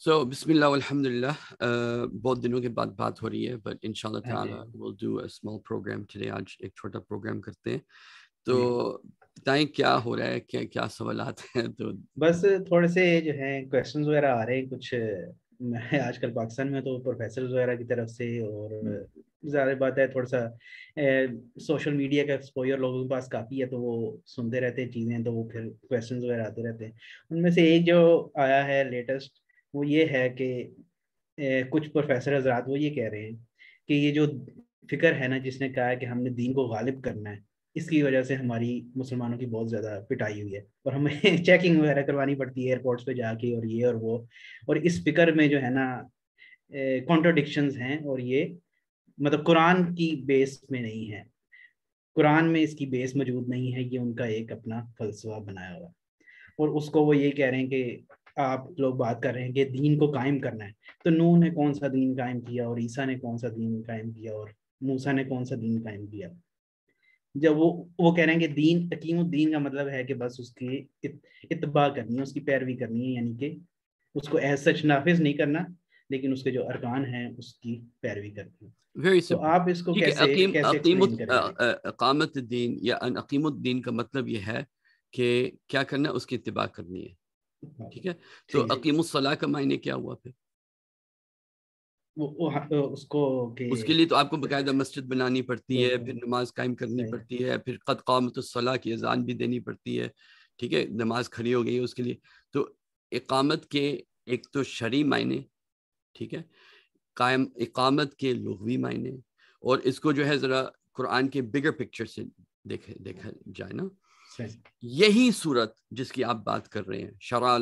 سو بسم اللہ الحمد للہ بہت دنوں کے بعد بات ہو رہی ہے بٹ ان شاء اللہ تعالیٰ will do a small program today آج ایک چھوٹا پروگرام کرتے ہیں تو بتائیں کیا ہو رہا ہے کیا کیا سوالات ہیں تو بس تھوڑے سے جو ہیں کوشچنز وغیرہ آ رہے ہیں کچھ میں آج کل پاکستان میں تو پروفیسر وغیرہ کی طرف سے اور زیادہ بات ہے تھوڑا سا سوشل میڈیا کا ایکسپوجر لوگوں کے پاس کافی ہے تو وہ سنتے رہتے ہیں چیزیں تو وہ پھر کوشچنز وغیرہ آتے رہتے ہیں۔ ان میں سے ایک جو آیا ہے لیٹسٹ وہ یہ ہے کہ کچھ پروفیسر حضرات وہ یہ کہہ رہے ہیں کہ یہ جو فکر ہے نا، جس نے کہا ہے کہ ہم نے دین کو غالب کرنا ہے، اس کی وجہ سے ہماری مسلمانوں کی بہت زیادہ پٹائی ہوئی ہے اور ہمیں چیکنگ وغیرہ کروانی پڑتی ہے ایئرپورٹس پہ جا کے اور یہ اور وہ۔ اور اس فکر میں جو ہے نا کانٹروڈکشنز ہیں اور یہ مطلب قرآن کی بیس میں نہیں ہے۔ قرآن میں اس کی بیس موجود نہیں ہے، یہ ان کا ایک اپنا فلسفہ بنایا ہوا اور اس کو وہ یہ کہہ رہے ہیں کہ آپ لوگ بات کر رہے ہیں کہ دین کو قائم کرنا ہے۔ تو نو نے کون سا دین قائم کیا اور عیسیٰ نے کون سا دین قائم کیا اور موسا نے کون سا دین قائم کیا؟ جب وہ وہ کہہ رہے ہیں کہ دین حکیم الدین کا مطلب ہے کہ بس اس کی اتباع کرنی ہے اس کی پیروی کرنی ہے یعنی کہ اس کو ایز سچ نافذ نہیں کرنا لیکن اس کے جو ارکان ہیں اس کی پیروی کرنی ہے۔ تو آپ اس کو کیسے اقامت الدین یا عقیم الدین کا مطلب یہ ہے کہ کیا کرنا اس کی اتباع کرنی ہے۔ ٹھیک ہے؟ تو عقیم الصلاح کا معنی کیا ہوا پھر؟ اس کو اس کے لیے تو آپ کو باقاعدہ مسجد بنانی پڑتی ہے پھر نماز قائم کرنی پڑتی ہے پھر قد قامت الصلاح کی اذان بھی دینی پڑتی ہے ٹھیک ہے؟ نماز کھڑی ہو گئی ہے اس کے لیے۔ تو اقامت کے ایک تو شرعی معنی ٹھیک ہے؟ قائم اقامت کے لغوی معنی اور اس کو جو ہے ذرا قرآن کے بگر پکچر سے دیکھے دیکھا جائے نا؟ یہی صورت جس کی آپ بات کر رہے ہیں شرع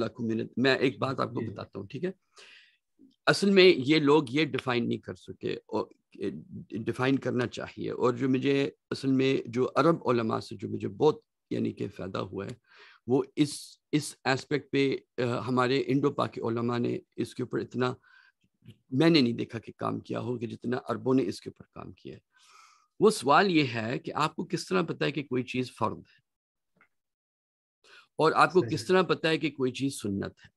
میں ایک بات آپ کو جی۔ بتاتا ہوں ٹھیک ہے؟ اصل میں یہ لوگ یہ ڈیفائن نہیں کر سکے اور ڈیفائن کرنا چاہیے۔ اور جو مجھے اصل میں جو عرب علماء سے جو مجھے بہت یعنی کہ فائدہ ہوا ہے وہ اس اس ایسپیکٹ پہ ہمارے انڈو پاکی علماء نے اس کے اوپر اتنا میں نے نہیں دیکھا کہ کام کیا ہو کہ جتنا عربوں نے اس کے اوپر کام کیا ہے۔ وہ سوال یہ ہے کہ آپ کو کس طرح پتہ ہے کہ کوئی چیز فرد ہے؟ اور آپ کو کس طرح پتا ہے کہ کوئی چیز سنت ہے؟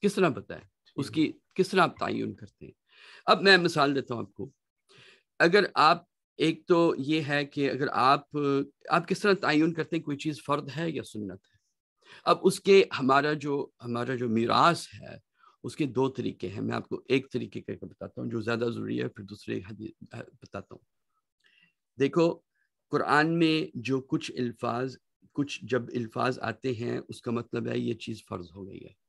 کس طرح پتا ہے؟ اس کی کس طرح آپ تعین کرتے ہیں؟ اب میں مثال دیتا ہوں آپ کو۔ اگر آپ ایک تو یہ ہے کہ اگر آپ آپ کس طرح تعین کرتے ہیں کوئی چیز فرد ہے یا سنت ہے؟ اب اس کے ہمارا جو ہمارا جو میراث ہے اس کے دو طریقے ہیں۔ میں آپ کو ایک طریقے کا بتاتا ہوں جو زیادہ ضروری ہے پھر دوسرے بتاتا ہوں۔ دیکھو قرآن میں جو کچھ الفاظ کچھ جب الفاظ آتے ہیں اس کا مطلب ہے یہ چیز فرض ہو گئی ہے۔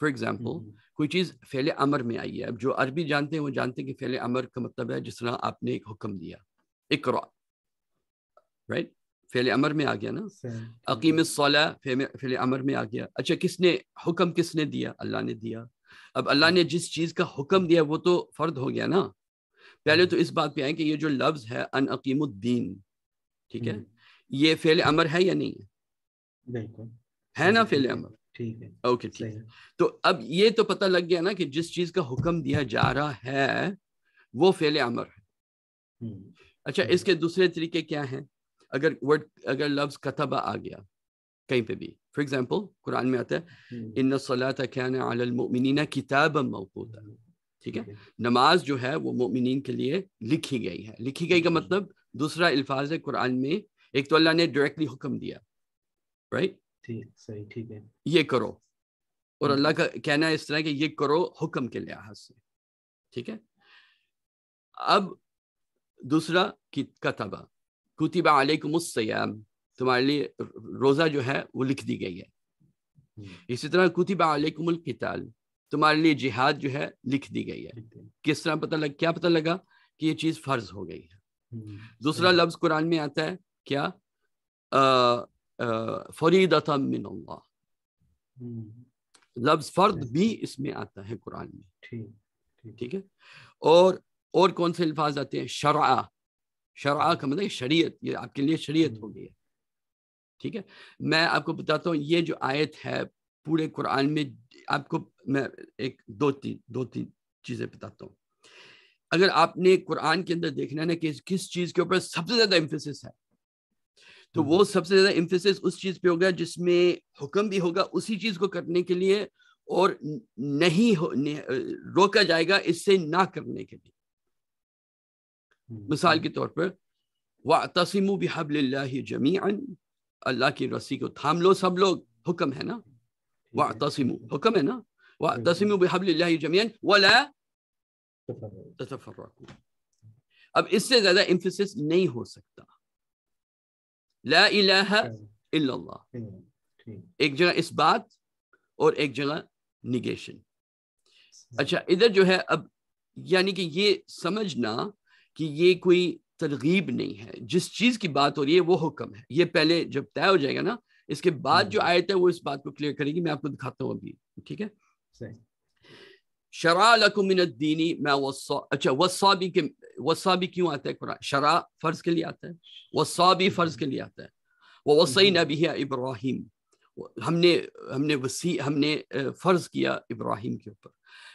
فار ایگزامپل کوئی چیز فعل امر میں آئی ہے اب جو عربی جانتے ہیں وہ جانتے ہیں کہ فعل امر کا مطلب ہے جس طرح آپ نے ایک حکم دیا۔ اقرا رائٹ فعل امر میں آ گیا نا۔ عقیم الصلاح فعل امر میں آ گیا۔ اچھا کس نے حکم کس نے دیا؟ اللہ نے دیا۔ اب اللہ نے جس چیز کا حکم دیا وہ تو فرد ہو گیا نا۔ پہلے تو اس بات پہ آئے کہ یہ جو لفظ ہے ان عقیم الدین ٹھیک ہے؟ یہ فعل امر ہے یا نہیں ہے؟ بالکل۔ ہے نا فعل امر؟ ٹھیک ہے۔ اوکے ٹھیک۔ تو اب یہ تو پتہ لگ گیا نا کہ جس چیز کا حکم دیا جا رہا ہے وہ فعل امر ہے۔ اچھا اس کے دوسرے طریقے کیا ہیں؟ اگر ورڈ اگر لفظ کتبہ آ گیا کہیں پہ بھی فار ایگزامپل قرآن میں آتا ہے ان صلاح کان علی المؤمنین کتابا موقوتا ٹھیک ہے؟ نماز جو ہے وہ مؤمنین کے لیے لکھی گئی ہے۔ لکھی گئی کا مطلب دوسرا الفاظ ہے قرآن میں ایک تو اللہ نے ڈائریکٹلی حکم دیا رائٹ ٹھیک ہے۔ یہ کرو۔ اور اللہ کا کہنا ہے اس طرح کہ یہ کرو حکم کے لحاظ سے ٹھیک ہے؟ اب دوسرا کتبہ۔ کتبہ علیکم السیام تمہارے لیے روزہ جو ہے وہ لکھ دی گئی ہے۔ اسی طرح کتبہ علیکم القتال تمہارے لیے جہاد جو ہے لکھ دی گئی ہے۔ کس طرح پتہ لگ کیا پتہ لگا کہ یہ چیز فرض ہو گئی ہے۔ دوسرا لفظ قرآن میں آتا ہے کیا؟ فریدت من اللہ۔ لفظ فرد بھی اس میں آتا ہے قرآن میں۔ ٹھیک ہے؟ اور اور کون سے الفاظ آتے ہیں؟ شرع۔ شرع کا مطلب شریعت یہ آپ کے لیے شریعت ہو گئی ہے۔ ٹھیک ہے؟ میں آپ کو بتاتا ہوں یہ جو آیت ہے پورے قرآن میں آپ کو میں ایک دو تین دو تین چیزیں بتاتا ہوں۔ اگر آپ نے قرآن کے اندر دیکھنا ہے نا کہ کس چیز کے اوپر سب سے زیادہ امفیسس ہے تو وہ سب سے زیادہ امفیسس اس چیز پہ ہوگا جس میں حکم بھی ہوگا اسی چیز کو کرنے کے لیے اور نہیں روکا جائے گا اس سے نہ کرنے کے لیے۔ مثال کے طور پر وَاعْتَصِمُوا بِحَبْلِ اللَّهِ جَمِيعًا اللہ کی رسی کو تھام لو سب لوگ حکم ہے نا؟ وَاعْتَصِمُوا حکم ہے نا؟ وَاعْتَصِمُوا بِحَبْلِ اللَّهِ جَمِيعًا وَلَا تَتَفَرَّقُوا اب اس سے زیادہ امفیسس نہیں ہو سکتا۔ لا الہ الا اللہ ایک جگہ اس بات اور ایک جگہ نگیشن اچھا ادھر جو ہے اب یعنی کہ یہ سمجھنا کہ یہ کوئی ترغیب نہیں ہے۔ جس چیز کی بات ہو رہی ہے وہ حکم ہے۔ یہ پہلے جب طے ہو جائے گا نا اس کے بعد جو آیت ہے وہ اس بات کو کلیئر کرے گی میں آپ کو دکھاتا ہوں ابھی۔ ٹھیک ہے؟ شرع لکم من الدینی میں اچھا وصابی کے وصابی کیوں آتا ہے قرآن؟ شرع فرض کے لیے آتا ہے وصابی فرض کے لیے آتا ہے وہ وسعین ابھی ابراہیم۔ ہم نے ہم نے وسیع ہم نے فرض کیا ابراہیم کے اوپر۔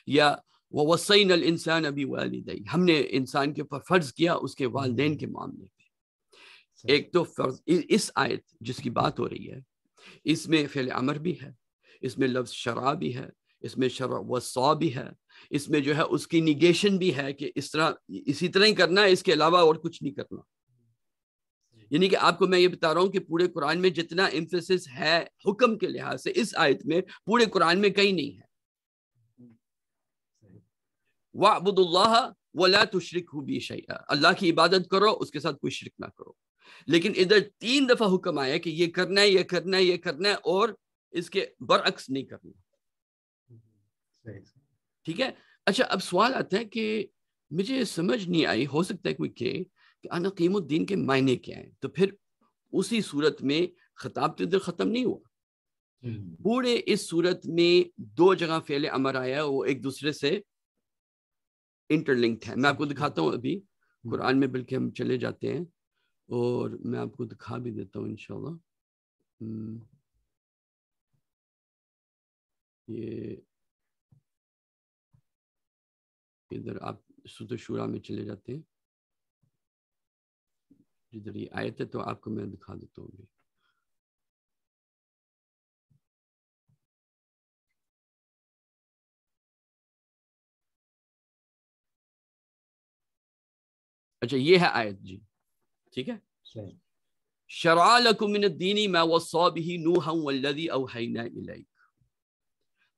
یا وہ وسعین الانسان ابھی والدئی ہم نے انسان کے اوپر فرض کیا اس کے والدین کے معاملے پہ۔ ایک تو فرض اس آیت جس کی بات ہو رہی ہے اس میں فعل امر بھی ہے اس میں لفظ شرع بھی ہے اس میں شرع وصا بھی ہے۔ اس میں جو ہے اس کی نگیشن بھی ہے کہ اس طرح اسی طرح ہی کرنا ہے، اس کے علاوہ اور کچھ نہیں کرنا۔ یعنی کہ آپ کو میں یہ بتا رہا ہوں کہ پورے قرآن میں جتنا امفیسس ہے حکم کے لحاظ سے، اس آیت میں پورے قرآن میں کہیں نہیں ہے۔ وَعْبُدُ اللَّهَ وَلَا تُشْرِكْهُ بِي شَيْئًا۔ اللہ کی عبادت کرو، اس کے ساتھ کوئی شرک نہ کرو۔ لیکن ادھر تین دفعہ حکم آیا کہ یہ کرنا ہے، یہ کرنا ہے، یہ کرنا ہے اور اس کے برعکس نہیں کرنا۔ ٹھیک ہے؟ اچھا اب سوال آتا ہے کہ مجھے سمجھ نہیں آئی ہو سکتا ہے کوئی کہ کہ انقیم الدین کے معنی کیا ہیں؟ تو پھر اسی صورت میں خطاب تو ادھر ختم نہیں ہوا۔ پورے اس صورت میں دو جگہ فعل امر آیا وہ ایک دوسرے سے انٹر لنکڈ ہے۔ میں آپ کو دکھاتا ہوں ابھی۔ قرآن میں بلکہ ہم چلے جاتے ہیں۔ اور میں آپ کو دکھا بھی دیتا ہوں انشاءاللہ۔ یہ ادھر آپ سد شورا میں چلے جاتے ہیں۔ جدھر یہ آئے تھے تو آپ کو میں دکھا دیتا ہوں۔ اچھا یہ ہے آیت جی۔ ٹھیک ہے؟ شرع لکم من الدینی ما وصا به نوحا والذی اوحینا الیک۔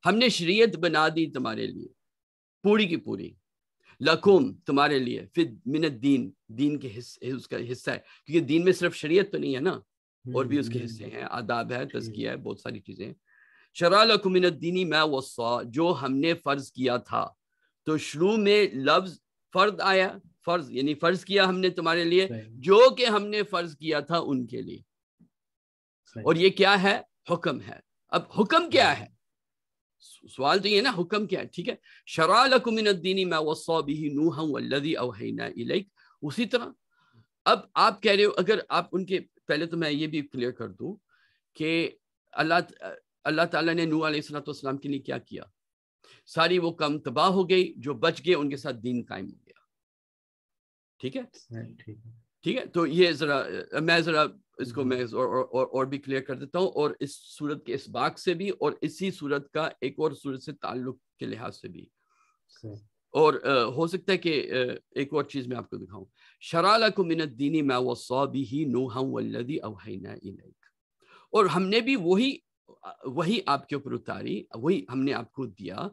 ہم نے شریعت بنا دی تمہارے لیے پوری کی پوری۔ لکم تمہارے لیے پھر من الدین دین کے حصے اس کا حصہ ہے۔ کیونکہ دین میں صرف شریعت تو نہیں ہے نا اور بھی اس کے حصے ہیں آداب ہے تزکیہ ہے بہت ساری چیزیں شرع لکم من الدینی ما وصا جو ہم نے فرض کیا تھا۔ تو شروع میں لفظ فرد آیا فرض یعنی فرض کیا ہم نے تمہارے لیے جو کہ ہم نے فرض کیا تھا ان کے لیے۔ اور یہ کیا ہے؟ حکم ہے۔ اب حکم کیا ہے؟ سوال تو یہ نا حکم کیا ہے؟ ٹھیک ہے؟ شرع لکم من الدین ما وصا به نوحا والذی اوحینا الیک۔ اسی طرح اب آپ کہہ رہے ہو اگر آپ ان کے پہلے تو میں یہ بھی کلیئر کر دوں کہ اللہ اللہ تعالیٰ نے نوح علیہ السلام والسلام کے لیے کیا کیا؟ ساری وہ کم تباہ ہو گئی جو بچ گئے ان کے ساتھ دین قائم ہو گیا۔ ٹھیک ہے۔ ٹھیک ہے؟ تو یہ ذرا میں ذرا اس کو میں اور بھی کلیئر کر دیتا ہوں اور اس صورت کے اس باغ سے بھی اور اسی صورت کا ایک اور صورت سے تعلق کے لحاظ سے بھی۔ اور ہو سکتا ہے کہ ایک اور چیز میں آپ کو دکھاؤں۔ شرع لکم من الدین ما وصا به نوحا والذی اوحینا الیک۔ اور ہم نے بھی وہی وہی آپ کے اوپر اتاری وہی ہم نے آپ کو دیا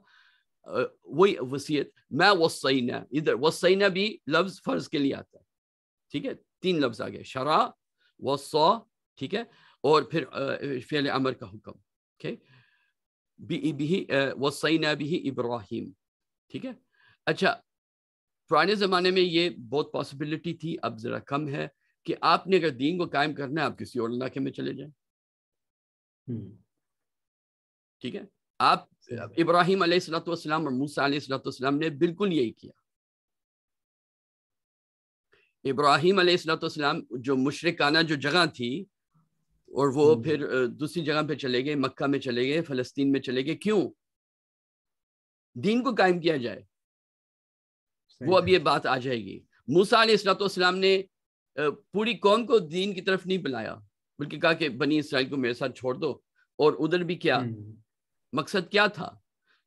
وہی وصیت میں وسینہ ادھر وسینہ بھی لفظ فرض کے لیے آتا ہے۔ ٹھیک ہے؟ تین لفظ آ گئے شرع وصا ٹھیک ہے؟ اور پھر فعل امر کا حکم بھی وسینہ بھی ابراہیم ٹھیک ہے؟ اچھا پرانے زمانے میں یہ بہت پاسبلٹی تھی اب ذرا کم ہے کہ آپ نے اگر دین کو قائم کرنا ہے آپ کسی اور علاقے میں چلے جائیں۔ ٹھیک ہے؟ آپ ابراہیم علیہ السلۃ والسلام اور موسیٰ علیہ السلۃ والسلام نے بالکل یہی کیا۔ ابراہیم علیہ السلۃ والسلام جو مشرقانہ جو جگہ تھی اور وہ پھر دوسری جگہ پہ چلے گئے مکہ میں چلے گئے فلسطین میں چلے گئے۔ کیوں؟ دین کو قائم کیا جائے۔ وہ اب یہ بات آ جائے گی۔ موسیٰ علیہ السلۃ والسلام نے پوری قوم کو دین کی طرف نہیں بلایا بلکہ کہا کہ بنی اسرائیل کو میرے ساتھ چھوڑ دو۔ اور ادھر بھی کیا؟ مقصد کیا تھا؟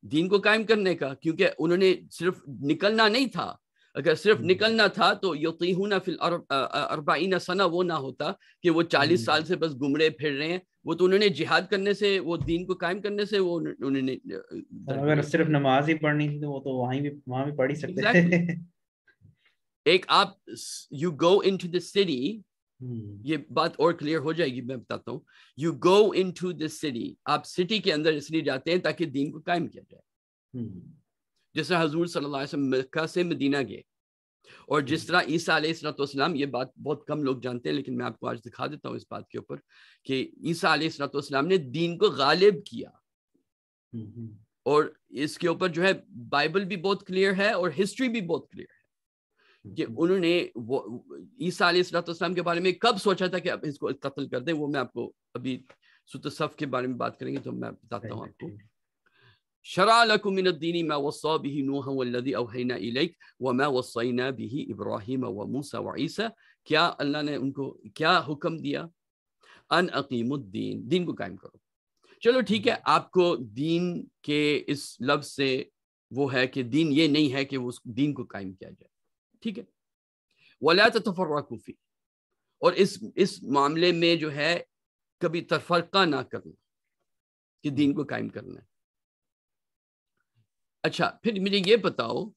دین کو قائم کرنے کا کیونکہ انہوں نے صرف نکلنا نہیں تھا۔ اگر صرف نکلنا تھا تو یقین فی اربعین سنہ وہ نہ ہوتا کہ وہ چالیس سال سے بس گمڑے پھر رہے ہیں۔ وہ تو انہوں نے جہاد کرنے سے وہ دین کو قائم کرنے سے وہ انہوں نے اگر صرف نماز ہی پڑھنی تھی تو وہ تو وہیں بھی وہاں بھی پڑھ ہی سکتے۔ ایک آپ you go into the city یہ بات اور کلیئر ہو جائے گی میں بتاتا ہوں۔ You go into the city آپ سٹی کے اندر اس لیے جاتے ہیں تاکہ دین کو قائم کیا جائے۔ جس طرح حضور صلی اللہ علیہ وسلم مکہ سے مدینہ گئے۔ اور جس طرح عیسیٰ علیہ السلۃ والسلام یہ بات بہت کم لوگ جانتے ہیں لیکن میں آپ کو آج دکھا دیتا ہوں اس بات کے اوپر کہ عیسیٰ علیہ السلۃ والسلام نے دین کو غالب کیا۔ اور اس کے اوپر جو ہے بائبل بھی بہت کلیئر ہے اور ہسٹری بھی بہت کلیئر ہے کہ انہوں نے وہ عیسیٰ علیہ السلط والسلام کے بارے میں کب سوچا تھا کہ اب اس کو قتل کر دیں وہ میں آپ کو ابھی ست صف کے بارے میں بات کریں گے تو میں بتاتا ہوں آپ کو۔ شرع لكم من الدين ما وصى به نوح والذي اوحينا اليك وما وصينا به ابراهيم وموسى وعيسى کیا اللہ نے ان کو کیا حکم دیا؟ ان اقیم الدین، دین کو قائم کرو۔ چلو ٹھیک ہے، آپ کو دین کے اس لفظ سے وہ ہے کہ دین یہ نہیں ہے کہ وہ اس دین کو قائم کیا جائے۔ ٹھیک ہے۔ ولا تفرقوا فی اور اس اس معاملے میں جو ہے کبھی تفرقہ نہ کرنا کہ دین کو قائم کرنا ہے۔ اچھا پھر مجھے یہ بتاؤ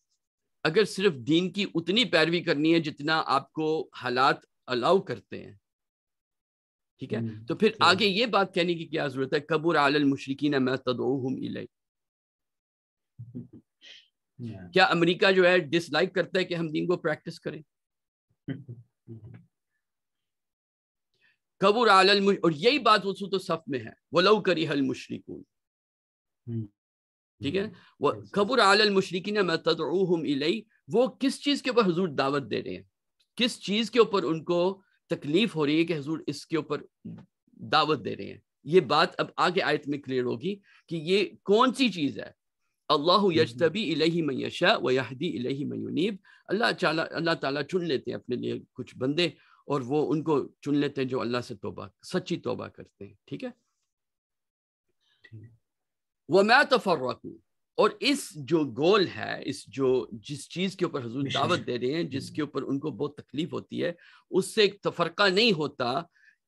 اگر صرف دین کی اتنی پیروی کرنی ہے جتنا آپ کو حالات الاؤ کرتے ہیں ٹھیک ہے؟ تو پھر آگے یہ بات کہنے کی کیا ضرورت ہے؟ قبر علی المشرقین میں تدعوہم کیا امریکہ جو ہے ڈس لائک کرتا ہے کہ ہم دین کو پریکٹس کریں؟ قبر علی المش اور یہی بات وصول تو صف میں ہے۔ ولو کری حل مشرقون ٹھیک ہے؟ وہ قبر علی المشرقین میں تدعوہم الی وہ کس چیز کے اوپر حضور دعوت دے رہے ہیں؟ کس چیز کے اوپر ان کو تکلیف ہو رہی ہے کہ حضور اس کے اوپر دعوت دے رہے ہیں؟ یہ بات اب آگے آیت میں کلیئر ہوگی کہ یہ کون سی چیز ہے؟ اللہ یجتبی الیہ من یشاء و یہدی الیہ من ینیب۔ اللہ تعالی اللہ تعالیٰ چن لیتے ہیں اپنے لیے کچھ بندے اور وہ ان کو چن لیتے ہیں جو اللہ سے توبہ سچی توبہ کرتے ہیں ٹھیک ہے؟ وما تفرقوا۔ اور اس جو گول ہے اس جو جس چیز کے اوپر حضور دعوت دے رہے ہیں جس کے اوپر ان کو بہت تکلیف ہوتی ہے اس سے تفرقہ نہیں ہوتا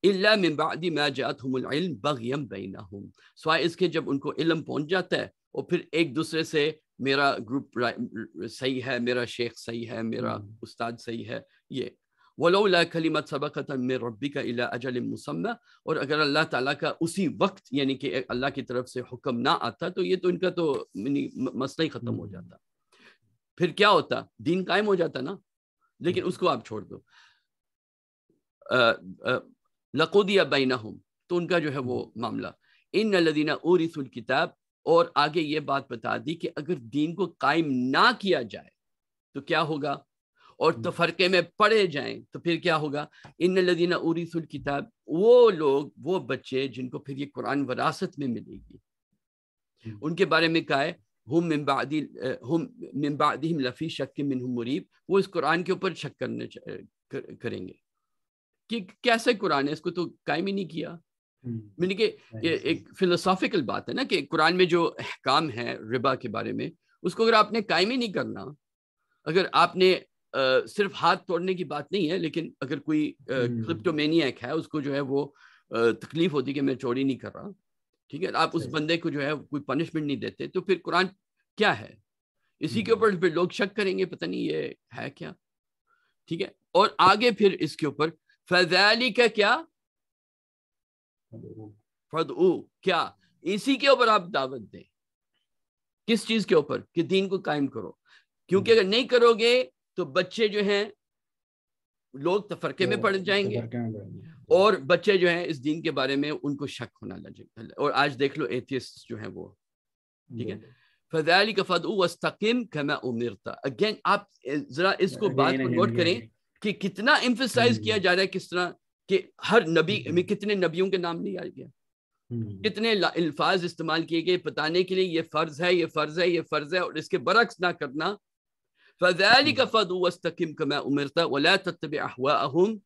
الا من بعد ما جاءتهم العلم بغيا بينهم سوائے اس کے جب ان کو علم پہنچ جاتا ہے اور پھر ایک دوسرے سے میرا گروپ صحیح ہے میرا شیخ صحیح ہے میرا استاد صحیح ہے یہ۔ ولولا کلمت سبقت من ربک الى اجل مسمى اور اگر اللہ تعالیٰ کا اسی وقت یعنی کہ اللہ کی طرف سے حکم نہ آتا تو یہ تو ان کا تو مسئلہ ہی ختم ہو جاتا۔ پھر کیا ہوتا؟ دین قائم ہو جاتا نا؟ لیکن اس کو آپ چھوڑ دو۔ لقودیا بینہم تو ان کا جو ہے وہ معاملہ۔ ان الذين اورثوا الكتاب اور آگے یہ بات بتا دی کہ اگر دین کو قائم نہ کیا جائے تو کیا ہوگا؟ اور تفرقے میں پڑے جائیں تو پھر کیا ہوگا؟ ان الدینہ اریس الکتاب وہ لوگ وہ بچے جن کو پھر یہ قرآن وراثت میں ملے گی۔ ان کے بارے میں کہا ہے ہم من بعدی ہم من بعدہم لفی شک منہم مریب وہ اس قرآن کے اوپر شک کرنے کریں گے۔ کہ کیسے قرآن ہے؟ اس کو تو قائم ہی نہیں کیا۔ نے کہ ایک فلسافیکل بات ہے نا کہ قرآن میں جو احکام ہے ربا کے بارے میں اس کو اگر آپ نے قائم ہی نہیں کرنا اگر آپ نے صرف ہاتھ توڑنے کی بات نہیں ہے لیکن اگر کوئی کلپٹومینیک ہے اس کو جو ہے وہ تکلیف ہوتی کہ میں چوری نہیں کر رہا ٹھیک ہے آپ اس بندے کو جو ہے کوئی پنشمنٹ نہیں دیتے تو پھر قرآن کیا ہے؟ اسی کے اوپر پھر لوگ شک کریں گے پتہ نہیں یہ ہے کیا ٹھیک ہے اور آگے پھر اس کے اوپر فضالی کا کیا او کیا؟ اسی کے اوپر آپ دعوت دیں۔ کس چیز کے اوپر؟ کہ دین کو قائم کرو۔ کیونکہ اگر نہیں کرو گے تو بچے جو ہیں لوگ تفرقے میں پڑ جائیں گے۔ اور بچے جو ہیں اس دین کے بارے میں ان کو شک ہونا لگے اور آج دیکھ لو ایتھیس جو ہیں وہ۔ ٹھیک ہے؟ فضالی کا فد وسطم کما امرتا اگین آپ ذرا اس کو بات کو نوٹ کریں کہ کتنا امفسائز کیا جا رہا ہے کس طرح کہ ہر نبی میں کتنے نبیوں کے نام نہیں آئے گیا کتنے الفاظ استعمال کیے گئے بتانے کے لیے یہ فرض ہے یہ فرض ہے یہ فرض ہے اور اس کے برعکس نہ کرنا فَذَلِكَ فَدُوا وَاسْتَقِمْ كَمَا أُمِرْتَ وَلَا تَتَّبِعْ أَحْوَاءَهُمْ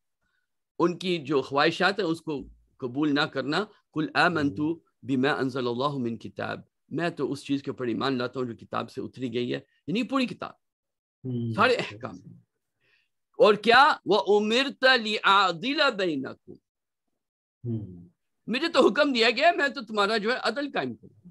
ان کی جو خواہشات ہیں اس کو قبول نہ کرنا قُلْ آمَنْتُ بِمَا أَنزَلَ اللَّهُ مِنْ كِتَاب میں تو اس چیز کے اوپر ایمان لاتا ہوں جو کتاب سے اتری گئی ہے یعنی پوری کتاب سارے احکام۔ اور کیا؟ وہ عمر بینکم مجھے تو حکم دیا گیا میں تو تمہارا جو ہے عدل قائم کروں۔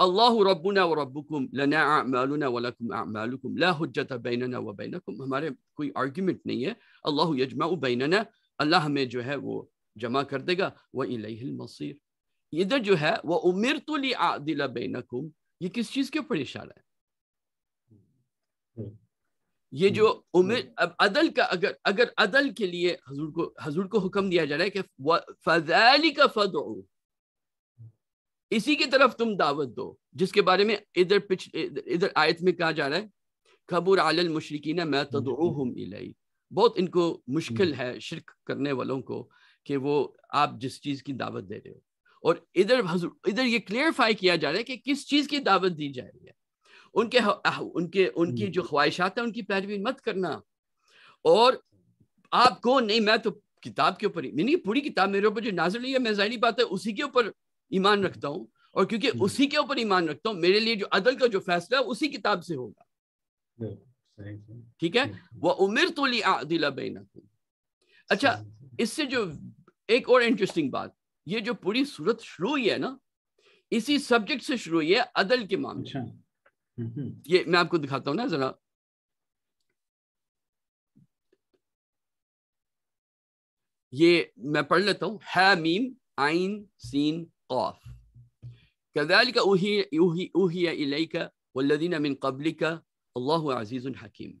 اللہ ربنا و ربکم لنا اعمالنا ولکم اعمالکم لا حجت بیننا و بینکم ہمارے کوئی آرگیومنٹ نہیں ہے اللہ یجمع بیننا اللہ ہمیں جو ہے وہ جمع کر دے گا وہ الیہ المصیر ادھر جو ہے وہ امرت لعادل بینکم یہ کس چیز کے اوپر اشارہ ہے یہ جو امر اب عدل کا اگر اگر عدل کے لیے حضور کو حضور کو حکم دیا جا رہا ہے کہ فذالک فدعو اسی کی طرف تم دعوت دو جس کے بارے میں ادھر پچھ ادھر آیت میں کہا جا رہا ہے خبر علی المشرکین ما تدعوہم الی بہت ان کو مشکل ہے شرک کرنے والوں کو کہ وہ آپ جس چیز کی دعوت دے رہے ہو۔ اور ادھر حضور ادھر یہ کلیئرفائی کیا جا رہا ہے کہ کس چیز کی دعوت دی جا رہی ہے۔ ان کے ان کے ان کی جو خواہشات ہیں ان کی پیروی مت کرنا۔ اور آپ کو نہیں میں تو کتاب کے اوپر نہیں پوری کتاب میرے اوپر جو نازل ہے میں ظاہری بات ہے اسی کے اوپر ایمان رکھتا ہوں اور کیونکہ اسی کے اوپر ایمان رکھتا ہوں میرے لیے جو عدل کا جو فیصلہ ہے اسی کتاب سے ہوگا۔ ٹھیک ہے؟ وہ عمر تو اچھا اس سے جو ایک اور انٹرسٹنگ بات یہ جو پوری صورت شروع ہوئی ہے نا اسی سبجیکٹ سے شروع ہوئی ہے عدل کے معاملے۔ اچھا۔ یہ میں آپ کو دکھاتا ہوں نا ذرا۔ یہ میں پڑھ لیتا ہوں۔ ہے میم آئین سین قاف كذلك أوهي, أوهي, أوهي إليك والذين من قبلك الله عزيز حكيم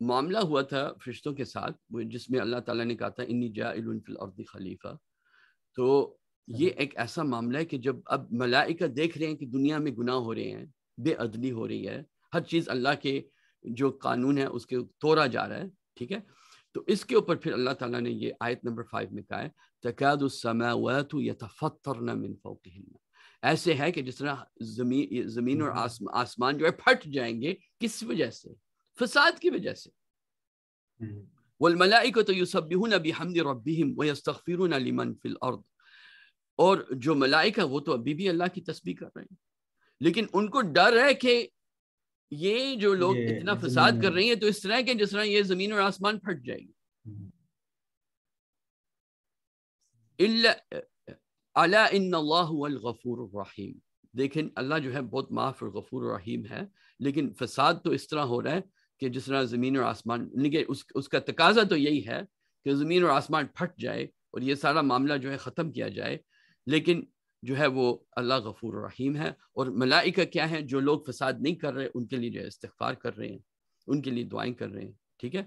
معاملہ ہوا تھا فرشتوں کے ساتھ جس میں اللہ تعالیٰ نے کہا تھا انی جائل فی الارض خلیفہ. تو یہ ایک ایسا معاملہ ہے کہ جب اب ملائکہ دیکھ رہے ہیں کہ دنیا میں گناہ ہو رہے ہیں بے عدلی ہو رہی ہے ہر چیز اللہ کے جو قانون ہے اس کے توڑا جا رہا ہے ٹھیک ہے؟ تو اس کے اوپر پھر اللہ تعالیٰ نے یہ آیت نمبر فائیو میں کہا ہے تقاد السماوات يتفطرن من فوقهن. ایسے ہے کہ جس طرح زمین زمین اور آسمان جو ہے پھٹ جائیں گے کس وجہ سے؟ فساد کی وجہ سے۔ والملائکۃ یسبحون بحمد ربهم ويستغفرون لمن في الارض اور جو ملائکہ وہ تو ابھی بھی اللہ کی تسبیح کر رہے ہیں۔ لیکن ان کو ڈر ہے کہ یہ جو لوگ اتنا فساد کر رہی ہیں تو اس طرح کہ جس طرح یہ زمین اور آسمان پھٹ جائے گی ان اللہ الغفور الرحیم دیکھیں اللہ جو ہے بہت معاف اور غفور الرحیم ہے لیکن فساد تو اس طرح ہو رہا ہے کہ جس طرح زمین اور آسمان یعنی اس, اس کا تقاضا تو یہی ہے کہ زمین اور آسمان پھٹ جائے اور یہ سارا معاملہ جو ہے ختم کیا جائے لیکن جو ہے وہ اللہ غفور الرحیم ہے اور ملائکہ کیا ہیں؟ جو لوگ فساد نہیں کر رہے ان کے لیے جو ہے استغفار کر رہے ہیں ان کے لیے دعائیں کر رہے ہیں ٹھیک ہے؟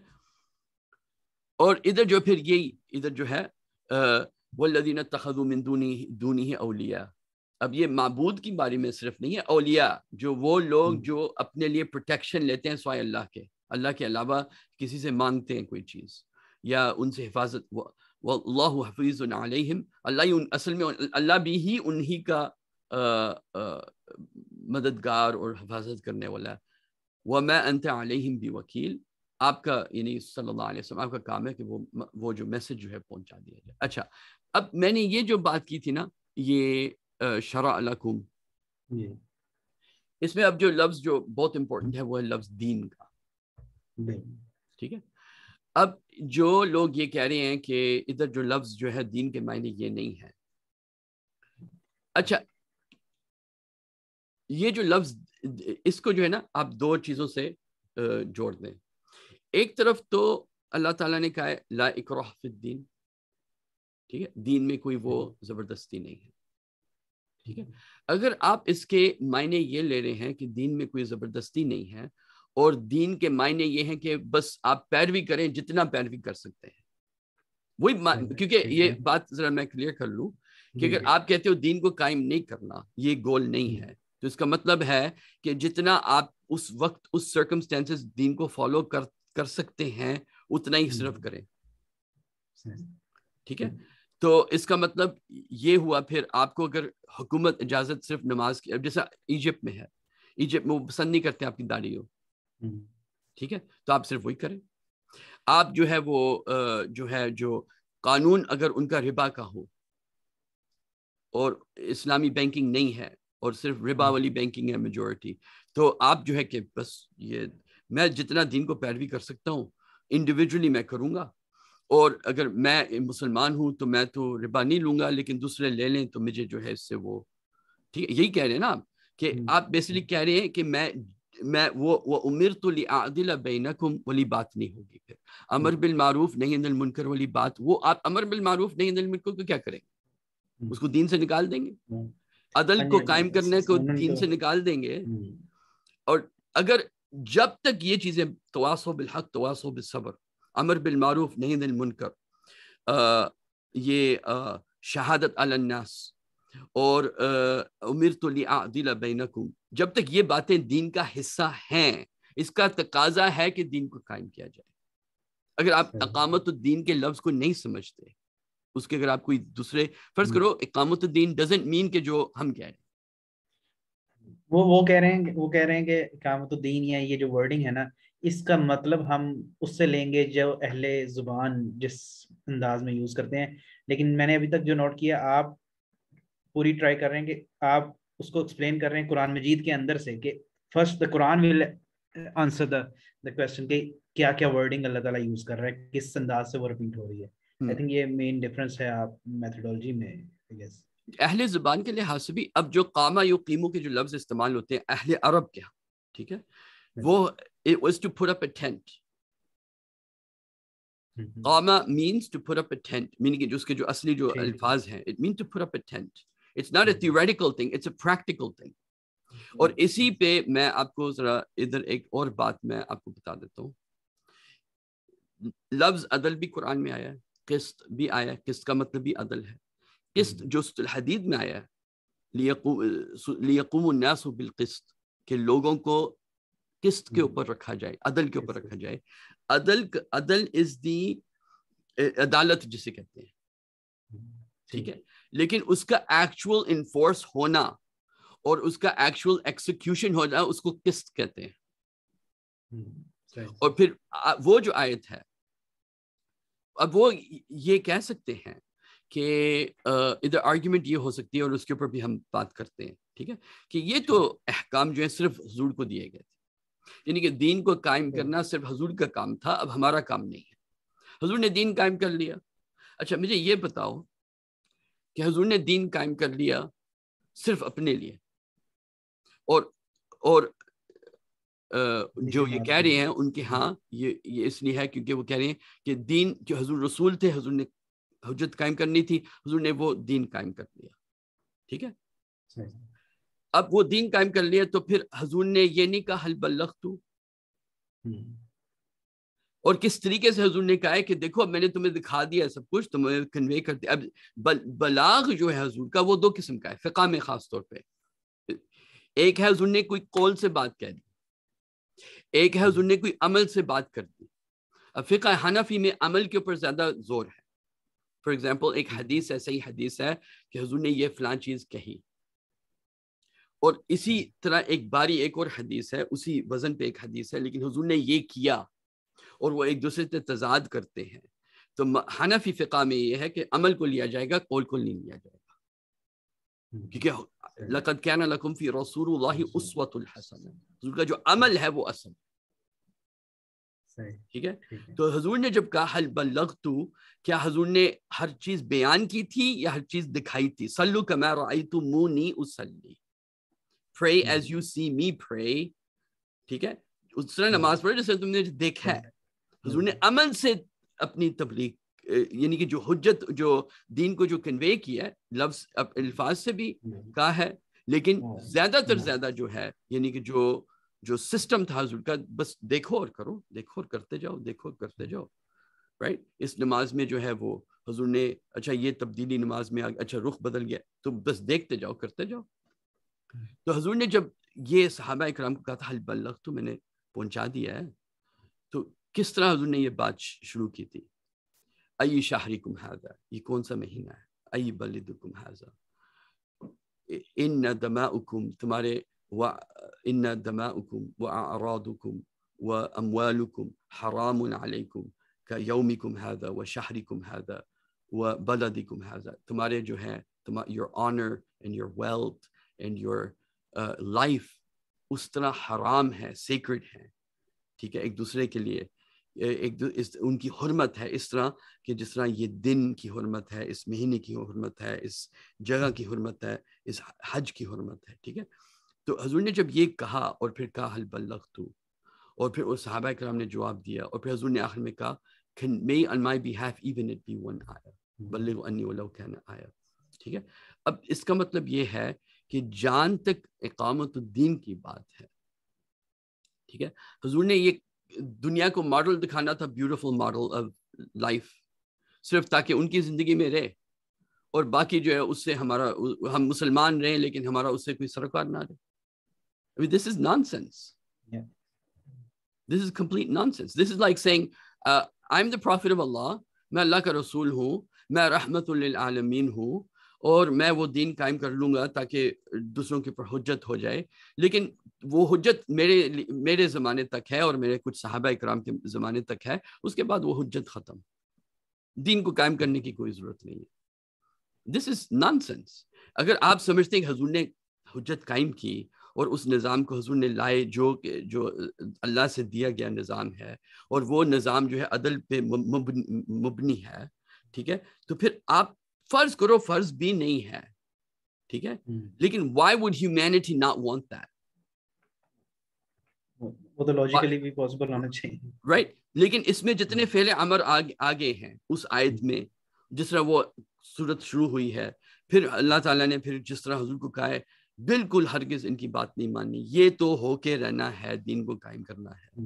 اور ادھر جو پھر یہی ادھر جو ہے والذین اتخذوا من دونی دونی اولیاء اب یہ معبود کی بارے میں صرف نہیں ہے اولیاء جو وہ لوگ جو اپنے لیے پروٹیکشن لیتے ہیں سوائے اللہ کے۔ اللہ کے علاوہ کسی سے مانگتے ہیں کوئی چیز یا ان سے حفاظت واللہ حفیظ علیہم۔ اللہ اصل میں اللہ بھی ہی انہی کا مددگار اور حفاظت کرنے والا ہے۔ وَمَا أَنْتَ عَلَيْهِمْ بِوَكِيل۔ آپ کا یعنی صلی اللہ علیہ وسلم آپ کا کام ہے کہ وہ وہ جو میسج جو ہے پہنچا دیا جائے۔ اچھا اب میں نے یہ جو بات کی تھی نا یہ شرع لکم۔ اس میں اب جو لفظ جو بہت امپورٹنٹ ہے وہ ہے لفظ دین کا۔ ٹھیک ہے؟ اب جو لوگ یہ کہہ رہے ہیں کہ ادھر جو لفظ جو ہے دین کے معنی یہ نہیں ہے۔ اچھا یہ جو لفظ اس کو جو ہے نا آپ دو چیزوں سے جوڑ دیں۔ ایک طرف تو اللہ تعالیٰ نے کہا ہے لا اکراہ فی الدین۔ ٹھیک ہے؟ دین میں کوئی وہ زبردستی نہیں ہے۔ ٹھیک ہے۔ اگر آپ اس کے معنی یہ لے رہے ہیں کہ دین میں کوئی زبردستی نہیں ہے اور دین کے معنی یہ ہیں کہ بس آپ پیروی کریں جتنا پیروی کر سکتے ہیں۔ وہی کیونکہ یہ بات ذرا میں کلیئر کر لوں کہ اگر آپ کہتے ہو دین کو قائم نہیں کرنا یہ گول نہیں ہے تو اس کا مطلب ہے کہ جتنا آپ اس وقت اس سرکمسٹینسز دین کو فالو کر کر سکتے ہیں اتنا ہی صرف کریں۔ ٹھیک ہے؟ تو اس کا مطلب یہ ہوا پھر آپ کو اگر حکومت اجازت صرف نماز کی جیسا ایجپٹ میں ہے ایجپٹ میں وہ پسند نہیں کرتے آپ کی داڑھی ہو ٹھیک ہے؟ تو آپ صرف وہی کریں۔ آپ جو ہے وہ جو ہے جو قانون اگر ان کا ربا کا ہو اور اسلامی بینکنگ نہیں ہے اور صرف ربا والی بینکنگ ہے میجورٹی تو آپ جو ہے کہ بس یہ میں جتنا دین کو پیروی کر سکتا ہوں انڈیویجولی میں کروں گا اور اگر میں مسلمان ہوں تو میں تو ربا نہیں لوں گا لیکن دوسرے لے لیں تو مجھے جو ہے اس سے وہ ٹھیک ہے یہی کہہ رہے ہیں نا آپ کہ آپ بیسلی کہہ رہے ہیں کہ میں میں وہ وہ عمر تو عادل بینکم والی بات نہیں ہوگی پھر۔ امر بالمعروف نہیں دل منکر والی بات۔ وہ آپ امر بالمعروف نہیں دل منکر کو کیا کریں گے؟ اس کو دین سے نکال دیں گے؟ عدل کو قائم کرنے کو دین سے نکال دیں گے۔ اور اگر جب تک یہ چیزیں تواسو بالحق تواسو بالصبر امر بالمعروف نہیں دل منکر یہ شہادت الناس اور امیر تو دل بینکم جب تک یہ باتیں دین کا حصہ ہیں اس کا تقاضا ہے کہ دین کو قائم کیا جائے۔ اگر آپ اقامت الدین کے لفظ کو نہیں سمجھتے اس کے اگر آپ کوئی دوسرے فرض کرو اقامت الدین ڈزنٹ مین کہ جو ہم کہہ رہے ہیں۔ وہ وہ کہہ رہے ہیں وہ کہہ رہے ہیں کہ اقامت الدین یا یہ جو ورڈنگ ہے نا اس کا مطلب ہم اس سے لیں گے جو اہل زبان جس انداز میں یوز کرتے ہیں۔ لیکن میں نے ابھی تک جو نوٹ کیا آپ پوری ٹرائی کر رہے ہیں کہ آپ اس کو ایکسپلین کر رہے ہیں قرآن مجید کے اندر سے کہ first the Quran will answer the the question کہ کیا کیا ورڈنگ اللہ تعالیٰ یوز کر رہا ہے کس انداز سے وہ رپیٹ ہو رہی ہے۔ آئی تھنک یہ مین ڈفرنس ہے آپ میتھڈولوجی میں اہل زبان کے لحاظ سے بھی اب جو قامہ یو قیموں کے جو لفظ استعمال ہوتے ہیں اہل عرب کے ٹھیک ہے؟ وہ it was to put up a tent. قامہ means to put up a tent meaning جو اس کے جو اصلی جو الفاظ ہیں it means to put up a tent. It's not a theoretical thing it's a practical thing اور اسی پہ میں آپ کو ذرا ادھر ایک اور بات میں آپ کو بتا دیتا ہوں۔ لفظ عدل بھی قرآن میں آیا ہے قسط بھی آیا ہے قسط کا مطلب بھی عدل ہے۔ قسط جو الحدید میں آیا ہے لیقوم الناس بالقسط کہ لوگوں کو قسط کے اوپر رکھا جائے؟ عدل کے اوپر رکھا جائے۔ عدل عدل از دی عدالت جسے کہتے ہیں۔ ٹھیک ہے؟ لیکن اس کا ایکچوئل انفورس ہونا اور اس کا ایکچوئل ایکسیکیوشن ہونا اس کو قسط کہتے ہیں؟ اور پھر وہ جو آیت ہے اب وہ یہ کہہ سکتے ہیں کہ ادھر آرگیومنٹ یہ ہو سکتی ہے اور اس کے اوپر بھی ہم بات کرتے ہیں۔ ٹھیک ہے؟ کہ یہ تو احکام جو ہے صرف حضور کو دیے گئے تھے۔ یعنی کہ دین کو قائم کرنا صرف حضور کا کام تھا اب ہمارا کام نہیں ہے۔ حضور نے دین قائم کر لیا۔ اچھا مجھے یہ بتاؤ کہ حضور نے دین قائم کر لیا صرف اپنے لیے۔ اور اور جو یہ کہہ رہے ہیں ان کے ہاں یہ یہ اس لیے ہے کیونکہ وہ کہہ رہے ہیں کہ دین جو حضور رسول تھے حضور نے حجت قائم کرنی تھی حضور نے وہ دین قائم کر لیا۔ ٹھیک ہے؟ اب وہ دین قائم کر لیا تو پھر حضور نے یہ نہیں کہا حل بلغ تو اور کس طریقے سے حضور نے کہا ہے کہ دیکھو اب میں نے تمہیں دکھا دیا سب کچھ تمہیں کنوے کر دیا۔ اب بلاغ جو ہے حضور کا وہ دو قسم کا ہے فقہ میں خاص طور پہ۔ ایک ہے حضور نے کوئی قول سے بات کہہ دی۔ ایک ہے حضور نے کوئی عمل سے بات کر دی۔ اب فقہ حنفی میں عمل کے اوپر زیادہ زور ہے۔ فار ایگزامپل ایک حدیث ہے صحیح حدیث ہے کہ حضور نے یہ فلان چیز کہی۔ اور اسی طرح ایک باری ایک اور حدیث ہے اسی وزن پہ ایک حدیث ہے لیکن حضور نے یہ کیا اور وہ ایک دوسرے سے تضاد کرتے ہیں۔ تو حنفی فقہ میں یہ ہے کہ عمل کو لیا جائے گا قول کو نہیں لیا جائے گا۔ کیونکہ لقد کان لکم فی رسول اللہ اسوۃ الحسن حضور کا جو عمل ہے وہ اصل۔ ٹھیک ہے؟ تو حضور نے جب کہا حل بلغتو کیا حضور نے ہر چیز بیان کی تھی یا ہر چیز دکھائی تھی؟ صلو کما رأیتمونی اصلی pray as you see me pray. ٹھیک ہے اس طرح نماز پڑھے جیسے تم نے دیکھا ہے حضور نے عمل سے اپنی تبلیغ یعنی کہ جو حجت جو دین کو جو کنوے کیا ہے لفظ الفاظ سے بھی کہا ہے لیکن زیادہ تر زیادہ جو ہے یعنی کہ جو جو سسٹم تھا حضور کا بس دیکھو اور کرو دیکھو اور کرتے جاؤ دیکھو اور کرتے جاؤ رائٹ اس نماز میں جو ہے وہ حضور نے اچھا یہ تبدیلی نماز میں اچھا رخ بدل گیا تو بس دیکھتے جاؤ کرتے جاؤ تو حضور نے جب یہ صحابہ اکرام کو کہا تھا حل بلغ تو میں نے پہنچا دیا ہے۔ تو کس طرح حضور نے یہ بات شروع کی تھی؟ ائی شاہری کم حاضہ یہ کون سا مہینہ ہے؟ ائی بلدکم حاضہ ان دماؤکم تمہارے و، ان دماؤکم و اراد اعراضکم و اموال اموالکم حرام علیکم کا یومکم حاضہ و شہرکم حاضہ و بلدکم حاضہ تمہارے جو ہے your honour and your wealth and your life اس طرح حرام ہے سیکرڈ ہے۔ ٹھیک ہے ایک دوسرے کے لیے ایک ان کی حرمت ہے اس طرح کہ جس طرح یہ دن کی حرمت ہے اس مہینے کی حرمت ہے اس جگہ کی حرمت ہے اس حج کی حرمت ہے۔ ٹھیک ہے؟ تو حضور نے جب یہ کہا اور پھر کہا حل بلغ تو اور پھر اس صحابہ کرام نے جواب دیا اور پھر حضور نے آخر میں کہا may on my behalf even it be one ayah. بلغ انی ولو کہنا آیا ٹھیک ہے؟ اب اس کا مطلب یہ ہے کہ جان تک اقامت الدین کی بات ہے۔ ٹھیک ہے؟ حضور نے یہ دنیا کو ماڈل دکھانا تھا بیوٹیفل ماڈل آف لائف صرف تاکہ ان کی زندگی میں رہے اور باقی جو ہے اس سے ہمارا ہم مسلمان رہیں لیکن ہمارا اس سے کوئی سرکار نہ رہے۔ This is nonsense this is complete nonsense this is like saying I am the prophet of Allah میں اللہ کا رسول ہوں میں رحمت للعالمین ہوں۔ اور میں وہ دین قائم کر لوں گا تاکہ دوسروں کے اوپر حجت ہو جائے۔ لیکن وہ حجت میرے میرے زمانے تک ہے اور میرے کچھ صحابہ اکرام کے زمانے تک ہے۔ اس کے بعد وہ حجت ختم۔ دین کو قائم کرنے کی کوئی ضرورت نہیں ہے۔ دس از نان سینس اگر آپ سمجھتے ہیں کہ حضور نے حجت قائم کی اور اس نظام کو حضور نے لائے جو جو اللہ سے دیا گیا نظام ہے اور وہ نظام جو ہے عدل پہ مبنی ہے، ٹھیک ہے؟ تو پھر آپ فرض کرو فرض بھی نہیں ہے۔ ٹھیک ہے؟ لیکن why would humanity not want that right لیکن اس میں جتنے فعل امر آگے ہیں اس آیت میں جس طرح وہ صورت شروع ہوئی ہے پھر اللہ تعالیٰ نے پھر جس طرح حضور کو کہا ہے بالکل ہرگز ان کی بات نہیں ماننی یہ تو ہو کے رہنا ہے دین کو قائم کرنا ہے۔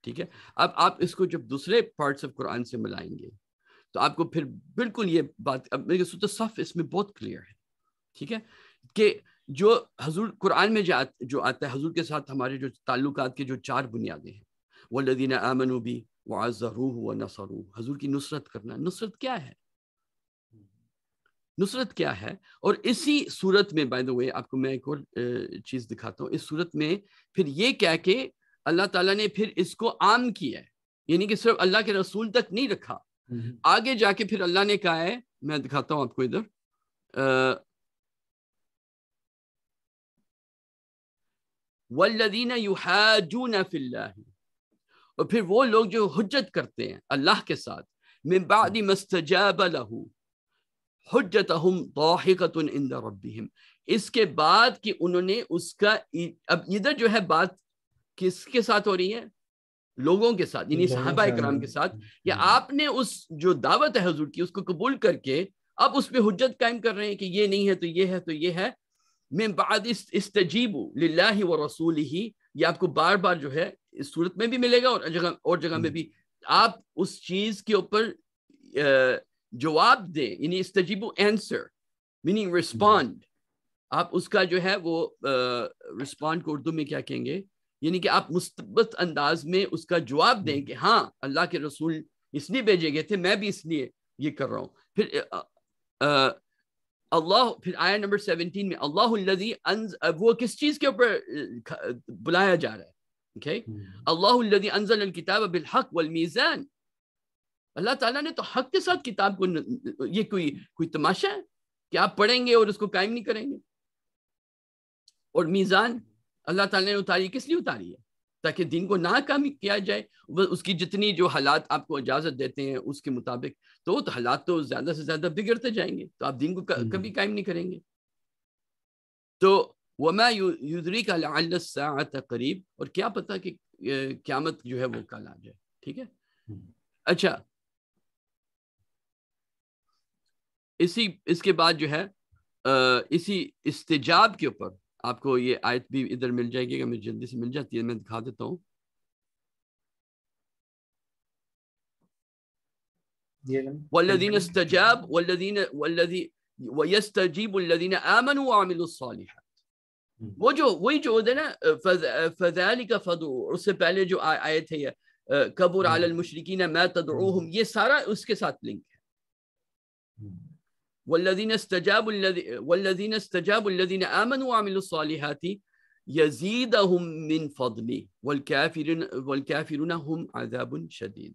ٹھیک ہے؟ اب آپ اس کو جب دوسرے پارٹس آف قرآن سے ملائیں گے تو آپ کو پھر بالکل یہ بات صف اس میں بہت کلیئر ہے، ٹھیک ہے؟ کہ جو حضور قرآن میں جو آتا ہے، حضور کے ساتھ ہمارے جو تعلقات کے جو چار بنیادیں ہیں وہ لدینہ امن بھی وہ و حضور کی نصرت کرنا، نصرت کیا ہے؟ نصرت کیا ہے؟ اور اسی صورت میں بائی دا وے آپ کو میں ایک اور چیز دکھاتا ہوں۔ اس صورت میں پھر یہ کیا کہ اللہ تعالیٰ نے پھر اس کو عام کیا ہے یعنی کہ صرف اللہ کے رسول تک نہیں رکھا۔ آگے جا کے پھر اللہ نے کہا ہے، میں دکھاتا ہوں آپ کو ادھر۔ والذین فی اللہ اور پھر وہ لوگ جو حجت کرتے ہیں اللہ کے ساتھ، من بعد مستجاب له۔ حجتهم ضاحكه عند ربهم اس کے بعد کہ انہوں نے اس کا، اب ادھر جو ہے بات کس کے ساتھ ہو رہی ہے؟ لوگوں کے ساتھ یعنی صحابہ اکرام کے ساتھ یا آپ نے اس جو دعوت ہے حضور کی اس کو قبول کر کے اب اس پہ حجت قائم کر رہے ہیں کہ یہ نہیں ہے تو یہ ہے تو یہ ہے۔ میں بعد استجیب للہ و رسول ہی یہ آپ کو بار بار جو ہے اس صورت میں بھی ملے گا اور جگہ اور جگہ میں بھی۔ آپ اس چیز کے اوپر جواب دیں یعنی استجیب آنسر میننگ رسپونڈ آپ اس کا جو ہے وہ رسپونڈ کو اردو میں کیا کہیں گے؟ یعنی کہ آپ مستبت انداز میں اس کا جواب دیں کہ ہاں اللہ کے رسول اس لیے بھیجے گئے تھے میں بھی اس لیے یہ کر رہا ہوں۔ پھر اللہ پھر آیا نمبر سیونٹین میں اللہ الذي وہ کس چیز کے اوپر بلایا جا رہا ہے؟ okay? اللہ الذي انزل الكتاب بالحق والمیزان۔ اللہ تعالیٰ نے تو حق کے ساتھ کتاب کو یہ کوئی کوئی تماشا ہے؟ کہ آپ پڑھیں گے اور اس کو قائم نہیں کریں گے؟ اور میزان؟ اللہ تعالیٰ نے اتاری کس لیے اتاری ہے؟ تاکہ دین کو ناکام کیا جائے اس کی جتنی جو حالات آپ کو اجازت دیتے ہیں اس کے مطابق تو حالات تو زیادہ سے زیادہ بگڑتے جائیں گے تو آپ دین کو کبھی قائم نہیں کریں گے۔ تو وما یدری کا الساعت قریب اور کیا پتا کہ قیامت جو ہے وہ کل آ جائے ٹھیک ہے؟ اچھا۔ اسی اس کے بعد جو ہے اسی استجاب کے اوپر آپ کو یہ آیت بھی ادھر مل جائے گی اگر جلدی سے مل جاتی ہے میں دکھا دیتا ہوں۔ والذین استجاب والذین والذی ویستجیب الذین آمنوا وعملوا الصالحات۔ وہ جو وہی جو ہوتے نا فذالک فدو اس سے پہلے جو آیت ہے قبر علی المشرکین ما تدعوهم یہ سارا اس کے ساتھ لنک ہے۔ والذين استجابوا الذي والذين استجابوا الذين امنوا وعملوا الصالحات يزيدهم من فضله والكافرون والكافرون هم عذاب شديد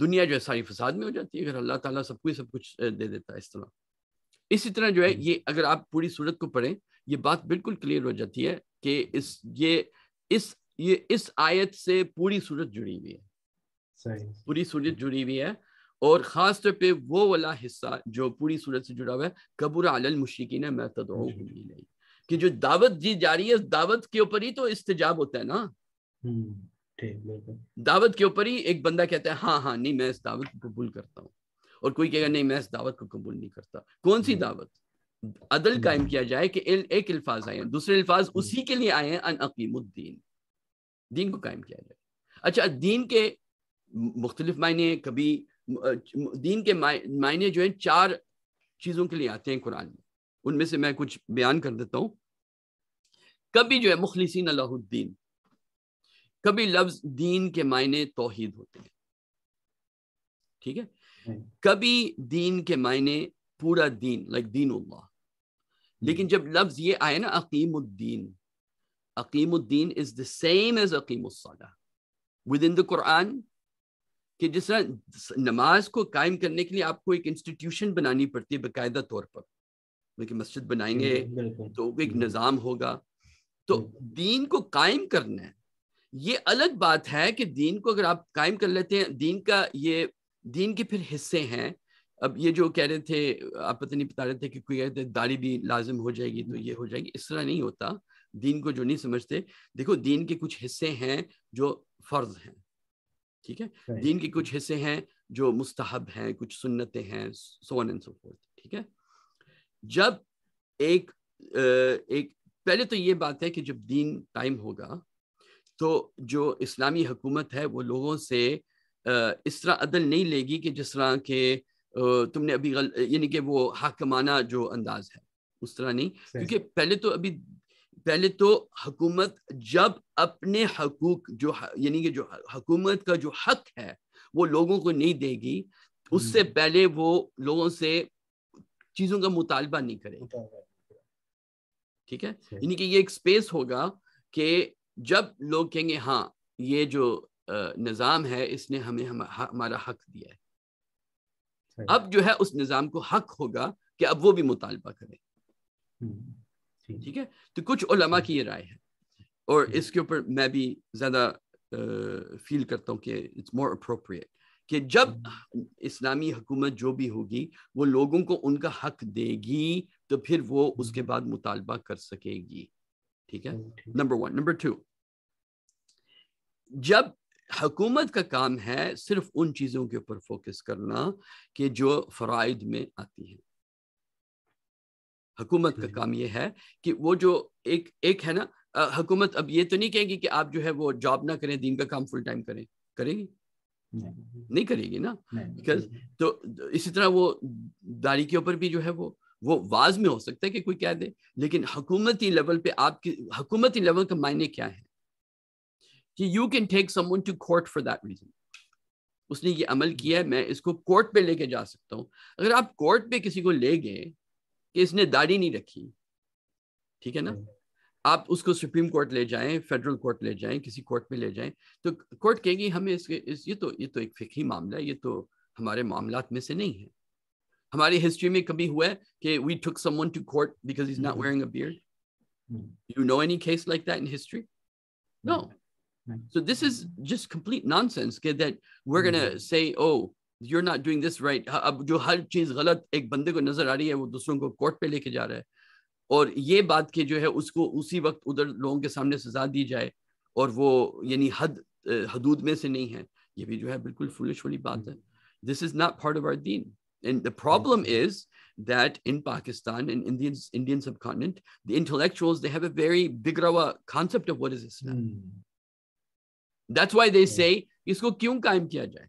دنیا جو ہے ساری فساد میں ہو جاتی ہے اگر اللہ تعالیٰ سب کو سب کچھ دے دیتا ہے اس طرح۔ اسی طرح جو ہے یہ اگر آپ پوری صورت کو پڑھیں یہ بات بالکل کلیئر ہو جاتی ہے کہ اس یہ اس یہ اس آیت سے پوری صورت جڑی ہوئی ہے۔ پوری صورت جڑی ہوئی ہے۔ اور خاص طور پہ وہ والا حصہ جو پوری صورت سے جڑا ہوا ہے قبر علی المشرکین میں الیہ۔ کہ جو دعوت دی جا رہی ہے دعوت کے اوپر ہی تو استجاب ہوتا ہے نا۔ دعوت کے اوپر ہی ایک بندہ کہتا ہے ہاں ہاں نہیں میں اس دعوت کو قبول کرتا ہوں۔ اور کوئی کہے گا نہیں میں اس دعوت کو قبول نہیں کرتا۔ کون سی دعوت؟ عدل قائم کیا جائے کہ ایک الفاظ آئے ہیں دوسرے الفاظ اسی کے لیے آئے ہیں ان عقیم الدین۔ دین کو قائم کیا جائے۔ اچھا دین کے مختلف معنی کبھی دین کے معنی جو ہیں چار چیزوں کے لیے آتے ہیں قرآن میں۔ ان میں سے میں کچھ بیان کر دیتا ہوں۔ کبھی جو ہے مخلصین اللہ الدین۔ کبھی لفظ دین کے معنی توحید ہوتے ہیں۔ ٹھیک ہے؟ کبھی دین کے معنی پورا دین لائک دین اللہ۔ لیکن جب لفظ یہ آئے نا عقیم الدین عقیم الدین از دا سیم ایز عقیم الصلاح ود ان دا قرآن کہ جس طرح نماز کو قائم کرنے کے لیے آپ کو ایک انسٹیٹیوشن بنانی پڑتی ہے باقاعدہ طور پر۔ کہ مسجد بنائیں گے تو ایک نظام ہوگا۔ تو دین کو قائم کرنا ہے۔ یہ الگ بات ہے کہ دین کو اگر آپ قائم کر لیتے ہیں دین کا یہ دین کے پھر حصے ہیں۔ اب یہ جو کہہ رہے تھے آپ پتہ نہیں بتا رہے تھے کہ کوئی داڑھی بھی لازم ہو جائے گی تو یہ ہو جائے گی۔ اس طرح نہیں ہوتا۔ دین کو جو نہیں سمجھتے دیکھو دین کے کچھ حصے ہیں جو فرض ہیں ٹھیک ہے؟ دین کے کچھ حصے ہیں جو مستحب ہیں کچھ سنتیں ہیں سو اینڈ سو فورتھ ٹھیک ہے؟ جب ایک ایک پہلے تو یہ بات ہے کہ جب دین ٹائم ہوگا تو جو اسلامی حکومت ہے وہ لوگوں سے اس طرح عدل نہیں لے گی کہ جس طرح کہ تم نے ابھی غل... یعنی کہ وہ حاکمانہ جو انداز ہے اس طرح نہیں۔ کیونکہ پہلے تو ابھی پہلے تو حکومت جب اپنے حقوق جو یعنی کہ جو حکومت کا جو حق ہے وہ لوگوں کو نہیں دے گی اس سے پہلے وہ لوگوں سے چیزوں کا مطالبہ نہیں کرے ٹھیک ہے؟ یعنی کہ یہ ایک سپیس ہوگا کہ جب لوگ کہیں گے ہاں یہ جو نظام ہے اس نے ہمیں ہمارا حق دیا ہے۔ اب جو ہے اس نظام کو حق ہوگا کہ اب وہ بھی مطالبہ کرے۔ ٹھیک ہے؟ تو کچھ علماء کی یہ رائے ہے۔ اور اس کے اوپر میں بھی زیادہ فیل کرتا ہوں کہ اٹس مور اپروپریٹ کہ جب اسلامی حکومت جو بھی ہوگی وہ لوگوں کو ان کا حق دے گی تو پھر وہ اس کے بعد مطالبہ کر سکے گی۔ ٹھیک ہے؟ نمبر ون نمبر ٹو جب حکومت کا کام ہے صرف ان چیزوں کے اوپر فوکس کرنا کہ جو فرائد میں آتی ہیں. حکومت کا کام یہ ہے کہ وہ جو ایک ایک ہے نا حکومت اب یہ تو نہیں کہیں گی کہ آپ جو ہے وہ جاب نہ کریں دین کا کام فل ٹائم کریں. کرے گی؟ نہیں۔ کرے گی نا؟ تو اسی طرح وہ داڑھی کے اوپر بھی جو ہے وہ وہ واز میں ہو سکتا ہے کہ کوئی کہہ دے، لیکن حکومتی لیول پہ آپ کی، حکومتی لیول کا معنی کیا ہے کہ you can take someone to court for that reason اس نے یہ عمل کیا ہے، میں اس کو کورٹ پہ لے کے جا سکتا ہوں۔ اگر آپ کورٹ پہ کسی کو لے گئے کہ اس نے داڑھی نہیں رکھی، ٹھیک ہے نا؟ آپ اس کو سپریم کورٹ لے جائیں فیڈرل کورٹ لے جائیں، کسی کورٹ میں لے جائیں، تو کورٹ کہے گی ہمیں اس کے، اس، یہ تو یہ تو ایک فقہی معاملہ ہے، یہ تو ہمارے معاملات میں سے نہیں ہے۔ ہماری ہسٹری میں کبھی ہوا ہے کہ we took someone to court because is not wearing a beard you know any case like that in history no So this is just complete nonsense. Okay, that we're gonna say, oh, you're not doing this right. اب جو ہر چیز غلط ایک بندے کو نظر آ رہی ہے وہ دوسروں کو کورٹ پہ لے کے جا رہا ہے اور یہ بات کہ جو ہے اس کو اسی وقت ادھر لوگوں کے سامنے سزا دی جائے اور وہ یعنی حد حدود میں سے نہیں ہے یہ بھی جو ہے بالکل فلش والی بات ہے this is not part of And the hmm. problem is that in Pakistan and in the Indian subcontinent, the intellectuals they have a very bigrawa concept of what is Islam. Mm. That's why they say isko kyun kaim kiya jaye?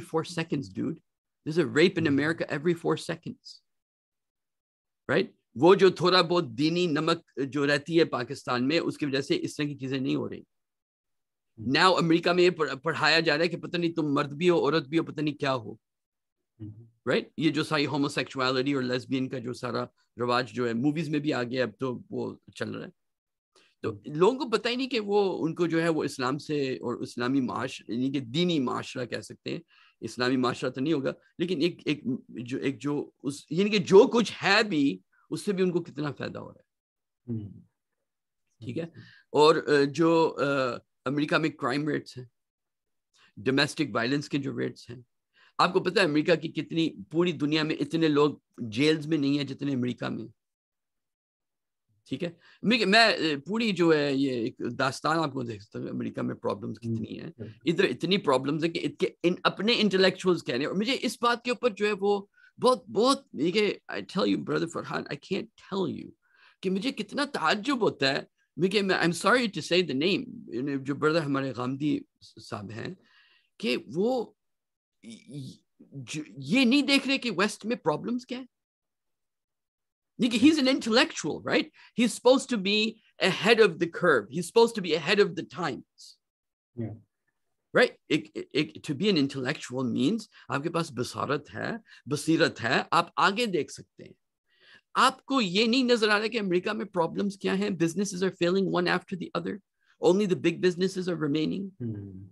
4 seconds, dude. There's a rape rape in America every 4 seconds. Right? وہ جو تھوڑا بہت دینی نمک جو رہتی ہے پاکستان میں اس کی وجہ سے اس طرح کی چیزیں نہیں ہو رہی۔ ناؤ امریکہ میں یہ پڑھایا جا رہا ہے کہ پتہ نہیں تم مرد بھی ہو عورت بھی ہو پتہ نہیں کیا ہو۔ رائٹ یہ جو ساری ہومو سیکچوالٹی اور لیسبین کا جو سارا رواج جو ہے موویز میں بھی آ گیا اب تو وہ چل رہا ہے۔ تو لوگوں کو پتہ ہی نہیں کہ وہ ان کو جو ہے وہ اسلام سے اور اسلامی معاش یعنی کہ دینی معاشرہ کہہ سکتے ہیں۔ اسلامی معاشرہ تو نہیں ہوگا لیکن ایک ایک جو ایک جو اس یعنی کہ جو کچھ ہے بھی اس سے بھی ان کو کتنا فائدہ ہو رہا ہے۔ ٹھیک ہے۔ اور جو امریکہ میں کرائم ریٹس ہیں ڈومیسٹک وائلنس کے جو ریٹس ہیں آپ کو پتہ ہے امریکہ کی کتنی پوری دنیا میں اتنے لوگ جیلز میں نہیں ہیں جتنے امریکہ میں۔ ٹھیک ہے۔ میں پوری جو ہے یہ ایک داستان آپ کو دیکھ سکتا ہوں امریکہ میں پرابلمس کتنی ہیں۔ ادھر اتنی پرابلمس ہیں کہ اپنے انٹلیکچوئلس کہہ رہے ہیں۔ اور مجھے اس بات کے اوپر جو ہے وہ بہت بہت Farhan I can't tell you کہ مجھے کتنا تعجب ہوتا ہے جو بردر ہمارے غامدی صاحب ہیں کہ وہ یہ نہیں دیکھ رہے کہ ویسٹ میں پرابلمس کیا ہے He's an intellectual, right? He's supposed to be ahead of the curve. He's supposed to be ahead of the times. Yeah. Right? ایک, ایک, to be an intellectual means آپ کے پاس بصارت ہے بصیرت ہے آپ آگے دیکھ سکتے ہیں آپ کو یہ نہیں نظر آ رہا کہ امریکہ میں پرابلمس کیا ہیں businesses are failing one after the other only the big businesses are remaining hmm.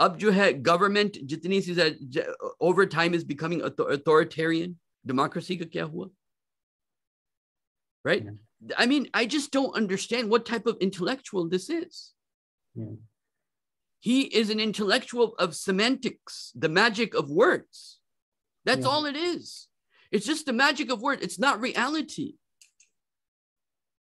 اب جو ہے گورنمنٹ جتنی سی over time is becoming authoritarian democracy کا کیا ہوا right I mean I just don't understand what type of He is an intellectual of semantics, the magic of words. That's yeah. all it is. It's just the magic of words. It's not reality.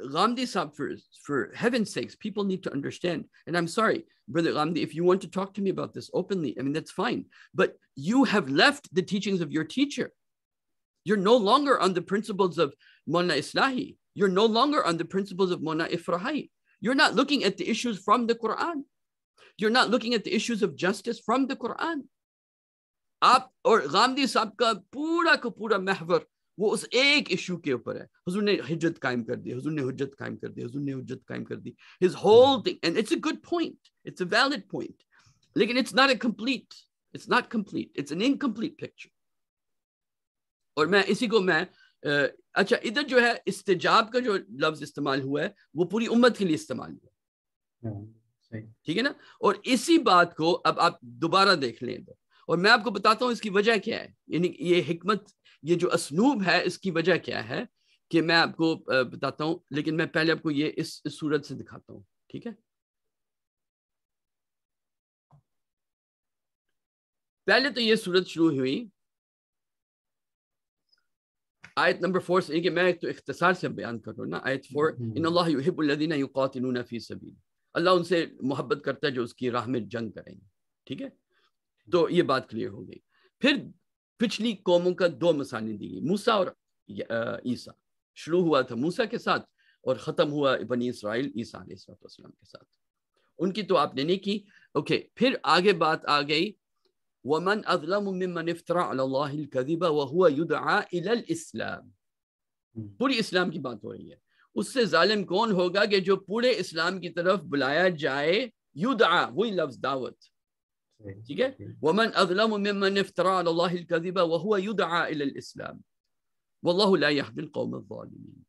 Ramdi Saab, for, for heaven's sakes, people need to understand. And I'm sorry, Brother Ramdi, if you want to talk to me about this openly, I mean, that's fine. But you have left the teachings of your teacher. You're no longer on the principles of Mona Islahi. You're no longer on the principles of Mona Ifrahi. You're not looking at the issues from the Quran. You're not looking at the issues of justice from the Quran. آپ اور غامدی صاحب کا پورا کا پورا محور وہ اس ایک ایشو کے اوپر ہے حضور نے حجت قائم کر دی حضور نے حجت قائم کر دی حضور نے حجت قائم کر دی his whole thing and it's a good point it's a valid point لیکن it's not a complete it's not complete it's an incomplete picture اور میں اسی کو میں اچھا ادھر جو ہے استجاب کا جو لفظ استعمال ہوا ہے وہ پوری امت کے لیے استعمال ہوا ٹھیک ہے نا؟ اور اسی بات کو اب آپ دوبارہ دیکھ لیں ادھر۔ اور میں آپ کو بتاتا ہوں اس کی وجہ کیا ہے۔ یعنی یہ حکمت یہ جو اسلوب ہے اس کی وجہ کیا ہے کہ میں آپ کو بتاتا ہوں۔ لیکن میں پہلے آپ کو یہ اس صورت سے دکھاتا ہوں۔ ٹھیک ہے؟ پہلے تو یہ صورت شروع ہوئی۔ آیت نمبر فور سے کہ میں تو اختصار سے بیان کر رہا ہوں نا آیت فور ان اللہ یحب الذین یقاتلون فی سبیل. اللہ ان سے محبت کرتا ہے جو اس کی راہ میں جنگ کریں گے ٹھیک ہے؟ تو یہ بات کلیئر ہو گئی۔ پھر پچھلی قوموں کا دو مثالیں دی گئی موسا اور عیسیٰ۔ شروع ہوا تھا موسا کے ساتھ اور ختم ہوا بنی اسرائیل عیسیٰ علیہ السلام کے ساتھ۔ ان کی تو آپ نے نہیں کی۔ اوکے پھر آگے بات آ گئی ومن أظلم ممن افترى على الله الكذبة وهو يدعى إلى الإسلام. پوری اسلام کی بات ہو رہی ہے؟ اس سے ظالم کون ہوگا کہ جو پورے اسلام کی طرف بلایا جائے یدعا وہی لفظ دعوت. ومن أظلم ممن افترى على الله الكذبة وهو يدعى إلى الإسلام. والله لا يهدي القوم الظالمين.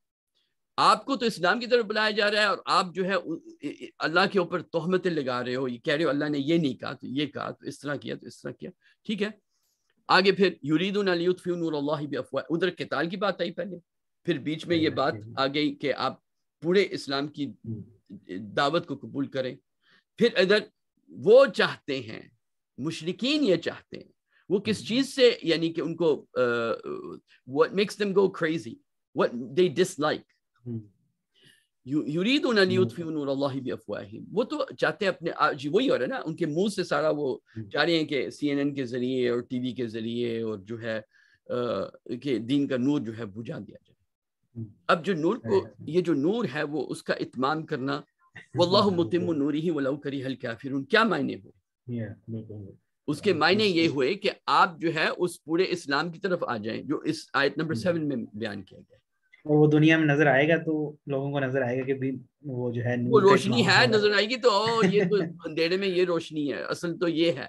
آپ کو تو اسلام کی طرف بلایا جا رہا ہے اور آپ جو ہے اللہ کے اوپر تہمتیں لگا رہے ہو یہ کہہ رہے ہو اللہ نے یہ نہیں کہا تو یہ کہا تو اس طرح کیا تو اس طرح کیا۔ ٹھیک ہے؟ آگے پھر لیطفئوا نور اللہ بافواہ۔ ادھر قتال کی بات آئی پہلے پھر بیچ میں یہ بات آ گئی کہ آپ پورے اسلام کی دعوت کو قبول کریں۔ پھر ادھر وہ چاہتے ہیں مشرقین یہ چاہتے ہیں۔ وہ کس چیز سے؟ یعنی کہ ان کو what makes them go crazy what they dislike یریدون ان یطفئوا نور اللہ بافواہہم۔ وہ تو چاہتے ہیں اپنے جی وہی ہو رہا ہے نا ان کے منہ سے سارا وہ چاہ رہے ہیں کہ سی این این کے ذریعے اور ٹی وی کے ذریعے اور جو ہے کہ دین کا نور جو ہے بجھا دیا جائے۔ اب جو نور کو یہ جو نور ہے وہ اس کا اتمام کرنا واللہ متم نوری ہی ولو کری حل کافرون کیا معنی ہوئے؟ اس کے معنی یہ ہوئے کہ آپ جو ہے اس پورے اسلام کی طرف آ جائیں جو اس آیت نمبر سیون میں بیان کیا گیا۔ وہ دنیا میں نظر آئے گا تو لوگوں کو نظر آئے گا کہ وہ جو ہے وہ روشنی ہے نظر آئے گی تو یہ تو اندھیرے میں یہ روشنی ہے۔ اصل تو یہ ہے۔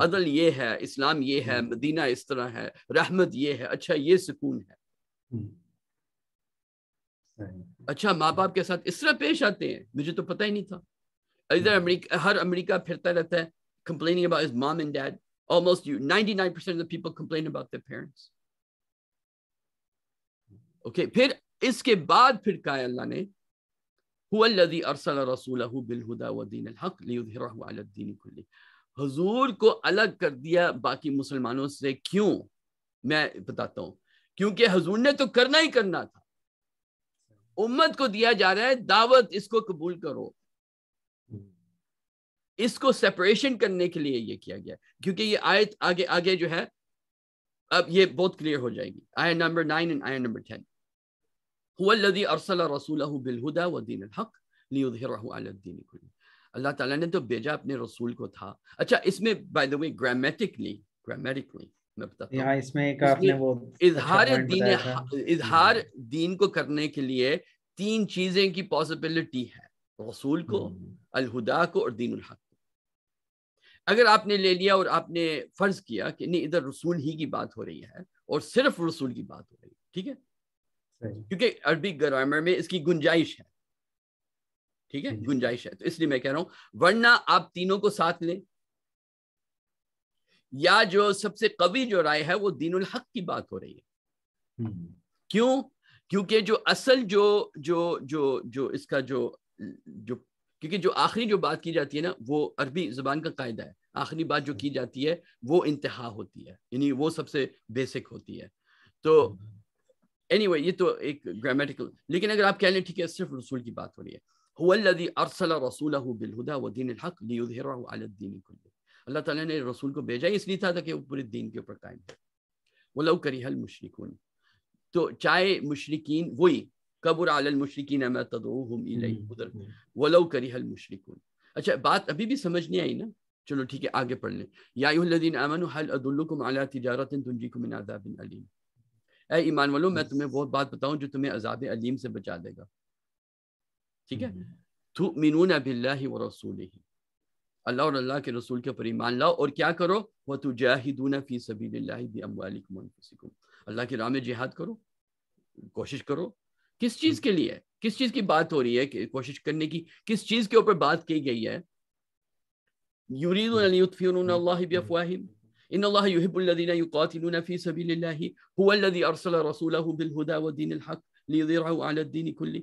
عدل یہ ہے اسلام یہ ہے مدینہ اس طرح ہے رحمت یہ ہے۔ اچھا یہ سکون ہے۔ اچھا ماں باپ کے ساتھ اس طرح پیش آتے ہیں؟ مجھے تو پتہ ہی نہیں تھا۔ ادھر امریکہ ہر امریکہ پھرتا رہتا ہے complaining about his mom and dad. Almost you 99% of the people complain about their parents. Okay پھر اس کے بعد پھر کہا اللہ نے، هو الذي ارسل رسوله بالهدى ودين الحق ليظهره على الدين كله حضور کو الگ کر دیا باقی مسلمانوں سے کیوں؟ میں بتاتا ہوں، کیونکہ حضور نے تو کرنا ہی کرنا تھا۔ امت کو دیا جا رہا ہے، دعوت اس کو قبول کرو۔ اس کو سیپریشن کرنے کے لیے یہ کیا گیا۔ کیونکہ یہ آیت آگے آگے جو ہے، اب یہ بہت کلیئر ہو جائے گی۔ آیا نمبر نائن اینڈ آیا نمبر ٹین هو الذي ارسل رسوله بالهدى ودين الحق ليظهره على الدين كله. اللہ تعالیٰ نے تو بھیجا اپنے رسول کو تھا۔ اچھا اس میں by the way grammatically grammatically میں بتاتا ہوں۔ اس میں ایک آپ نے وہ اظہار دین اظہار دین کو کرنے کے لیے تین چیزیں کی پاسبلٹی ہے۔ رسول کو الہدا کو اور دین الحق کو۔ اگر آپ نے لے لیا اور آپ نے فرض کیا کہ نہیں ادھر رسول ہی کی بات ہو رہی ہے اور صرف رسول کی بات ہو رہی ہے ٹھیک ہے؟ کیونکہ عربی گرامر میں اس کی گنجائش ہے۔ ٹھیک ہے؟ گنجائش ہے۔ تو اس لیے میں کہہ رہا ہوں ورنہ آپ تینوں کو ساتھ لیں۔ یا جو سب سے قوی جو رائے ہے وہ دین الحق کی بات ہو رہی ہے۔ کیوں؟ کیونکہ جو اصل جو جو جو جو اس کا جو جو کیونکہ جو آخری جو بات کی جاتی ہے نا وہ عربی زبان کا قاعدہ ہے۔ آخری بات جو کی جاتی ہے وہ انتہا ہوتی ہے۔ یعنی وہ سب سے بیسک ہوتی ہے۔ تو اینی anyway, یہ تو ایک گرامیٹیکل لیکن اگر آپ کہہ لیں ٹھیک ہے صرف رسول کی بات ہو رہی ہے هو الذي ارسل رسوله بالهدى ودين الحق ليظهره على الدين كله اللہ تعالیٰ نے رسول کو بھیجا اس لیے تھا کہ وہ پورے دین کے اوپر قائم تھے ولو کریہ المشرکون تو چاہے مشرکین وہی قبر علی المشرکین ما تدعوهم الیہ ادھر ولو کریہ المشرکون اچھا بات ابھی بھی سمجھ نہیں آئی نا چلو ٹھیک ہے آگے پڑھ لیں یا اے ایمان والو میں تمہیں وہ بات بتاؤں جو تمہیں عذاب علیم سے بچا دے گا۔ ٹھیک ہے؟ تؤمنون باللہ ورسولہ۔ اللہ اور اللہ کے رسول کے اوپر ایمان لاؤ اور کیا کرو؟ وتجاہدون فی سبیل اللہ باموالکم وانفسکم۔ اللہ کی راہ میں جہاد کرو کوشش کرو۔ کس چیز کے لیے؟ کس چیز کی بات ہو رہی ہے کہ کوشش کرنے کی؟ کس چیز کے اوپر بات کی گئی ہے؟ یطفئوا اللہ بافواہہم إن الله يحب الذين يقاتلون في سبيل الله هو الذي أرسل رسوله بالهدى والدين الحق ليظهره على الدين كله.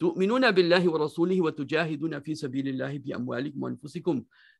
تؤمنون بالله ورسوله وتجاهدون في سبيل الله بأموالكم وأنفسكم.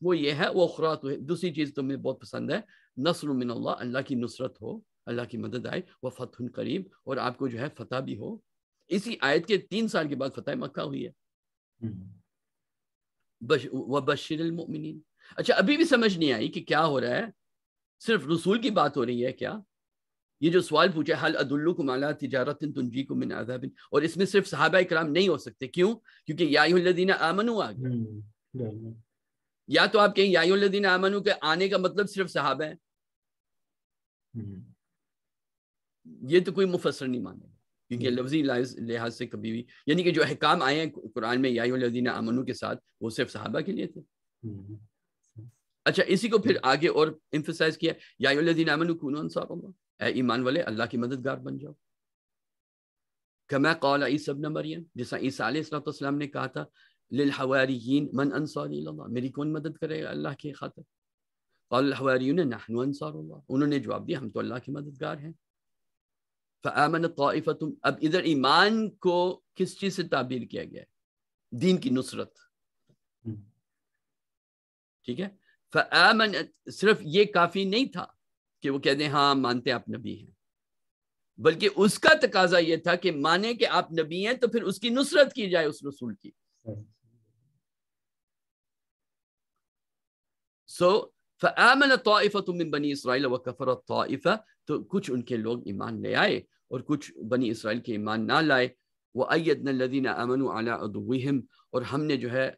وہ یہ ہے وہ اخرى دوسری چیز تمہیں بہت پسند ہے نصر من اللہ اللہ کی نصرت ہو اللہ کی مدد آئے وہ فتح قریب اور آپ کو جو ہے فتح بھی ہو۔ اسی آیت کے تین سال کے بعد فتح مکہ ہوئی ہے۔ بشر المؤمنین۔ اچھا ابھی بھی سمجھ نہیں آئی کہ کیا ہو رہا ہے۔ صرف رسول کی بات ہو رہی ہے کیا؟ یہ جو سوال پوچھا حل ادلکم علی تجارت تنجیکم من عذاب؟ اور اس میں صرف صحابہ کرام نہیں ہو سکتے۔ کیوں؟ کیونکہ یا الذین آمنوا۔ آ گیا یا تو آپ کہیں یا ایھا الذین آمنوا کے آنے کا مطلب صرف صحابہ ہے یہ تو کوئی مفسر نہیں مانے گا۔ کیونکہ لفظی لحاظ سے کبھی بھی یعنی کہ جو احکام آئے ہیں قرآن میں یا الدین امنو کے ساتھ وہ صرف صحابہ کے لیے تھے۔ اچھا اسی کو پھر آگے اور امفسائز کیا۔ یا الدین امن انصار اللہ۔ اے ایمان والے اللہ کی مددگار بن جاؤ۔ کما قال عیسی ابن مریم جیسا عیسیٰ علیہ السلام نے کہا تھا للحواریین من انصار اللہ. میری کون مدد کرے گا اللہ کی خاطر؟ قال الحواریون نحن انصار اللہ. انہوں نے جواب دیا ہم تو اللہ کے مددگار ہیں. فآمن طائفتم. اب ادھر ایمان کو کس چیز سے تعبیر کیا گیا؟ ہے دین کی نصرت. ٹھیک ہے؟ فآمن صرف یہ کافی نہیں تھا کہ وہ کہتے ہیں ہاں مانتے آپ نبی ہیں. بلکہ اس کا تقاضا یہ تھا کہ مانے کہ آپ نبی ہیں تو پھر اس کی نصرت کی جائے اس رسول کی. سو فآمن طائفة من بنی اسرائیل وکفر الطائفة تو کچھ ان کے لوگ ایمان لے آئے اور کچھ بنی اسرائیل کے ایمان نہ لائے۔ وَأَيَّدْنَا الَّذِينَ آمَنُوا عَلَىٰ عَدُوِّهِمْ اور ہم نے جو ہے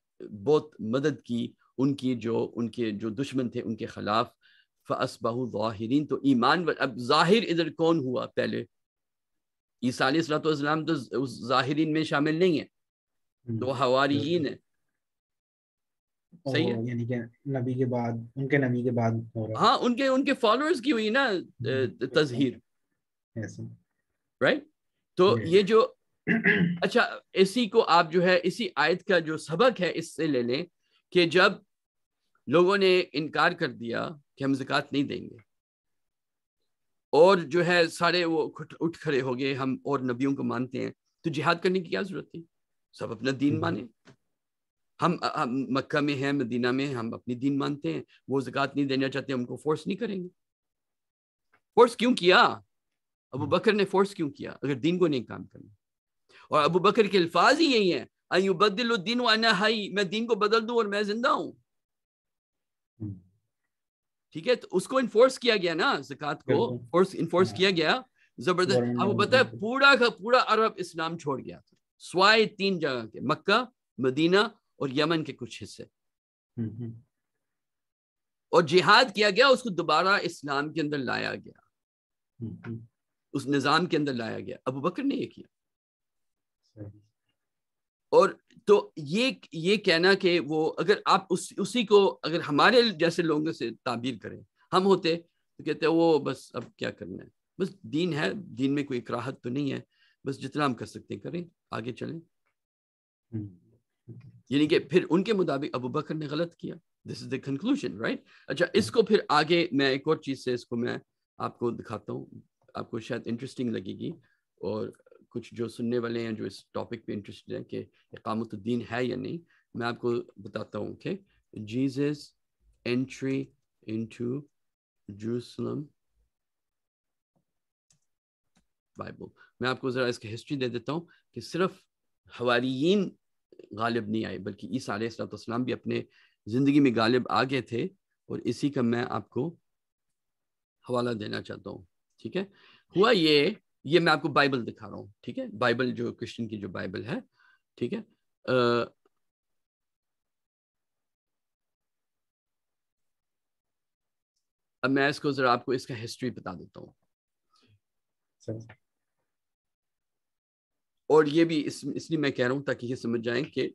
بہت مدد کی ان کی جو ان کے جو دشمن تھے ان کے خلاف۔ فَأَصْبَهُ ظَاهِرِينَ تو ایمان اب ظاہر ادھر کون ہوا پہلے؟ عیسیٰ علیہ السلام تو ظاہرین میں شامل نہیں ہیں تو حواریین ہیں صحیح ہے۔ یعنی کہ نبی کے بعد ان کے نبی کے بعد ہاں ان کے ان کے فالوورز کی ہوئی نا تظہیر۔ رائٹ تو یہ جو اچھا اسی کو آپ جو ہے اسی آیت کا جو سبق ہے اس سے لے لیں کہ جب لوگوں نے انکار کر دیا کہ ہم زکوٰۃ نہیں دیں گے اور جو ہے سارے وہ اٹھ کھڑے ہو گئے ہم اور نبیوں کو مانتے ہیں تو جہاد کرنے کی کیا ضرورت تھی؟ سب اپنا دین مانے ہم مکہ میں ہیں مدینہ میں ہم اپنی دین مانتے ہیں وہ زکوٰۃ نہیں دینا چاہتے ہم کو فورس نہیں کریں گے۔ فورس کیوں کیا؟ ابو بکر نے فورس کیوں کیا؟ اگر دین کو نہیں کام کرنا۔ اور ابو بکر کے الفاظ ہی یہی ہیں۔ بدل الدین ہائی میں دین کو بدل دوں اور میں زندہ ہوں۔ ٹھیک ہے؟ تو اس کو انفورس کیا گیا نا زکوٰۃ کو انفورس کیا گیا۔ زبردست۔ اب بتایا پورا کا پورا عرب اسلام چھوڑ گیا۔ تھا سوائے تین جگہ کے مکہ مدینہ اور یمن کے کچھ حصے۔ اور جہاد کیا گیا اس کو دوبارہ اسلام کے اندر لایا گیا۔ اس نظام کے اندر لایا گیا۔ ابو بکر نے یہ کیا۔ اور تو یہ یہ کہنا کہ وہ اگر آپ اس اسی کو اگر ہمارے جیسے لوگوں سے تعبیر کریں ہم ہوتے تو کہتے ہیں وہ بس اب کیا کرنا ہے؟ بس دین ہے دین میں کوئی اکراہت تو نہیں ہے۔ بس جتنا ہم کر سکتے ہیں کریں آگے چلیں۔ یعنی کہ پھر ان کے مطابق ابو بکر نے غلط کیا۔ دس از دا کنکلوژن رائٹ اچھا اس کو پھر آگے میں ایک اور چیز سے اس کو میں آپ کو دکھاتا ہوں۔ آپ کو شاید انٹرسٹنگ لگے گی۔ اور کچھ جو سننے والے ہیں جو اس ٹاپک پہ انٹرسٹڈ ہیں کہ اقامت الدین ہے یا نہیں میں آپ کو بتاتا ہوں کہ Jesus entry into Jerusalem Bible میں آپ کو ذرا اس کی ہسٹری دے دیتا ہوں کہ صرف حواریین غالب نہیں آئے، بلکہ عیسیٰ علیہ السلام والسلام بھی اپنے زندگی میں غالب آ گئے تھے اور اسی کا میں آپ کو حوالہ دینا چاہتا ہوں، ٹھیک ہے؟ ہوا یہ یہ میں آپ کو بائبل دکھا رہا ہوں، ٹھیک ہے؟ بائبل جو کرسچن کی جو بائبل ہے، ٹھیک ہے؟ اب میں اس کو ذرا آپ کو اس کا ہسٹری بتا دیتا ہوں۔ اور یہ بھی اس اس لیے میں کہہ رہا ہوں تاکہ یہ سمجھ جائیں کہ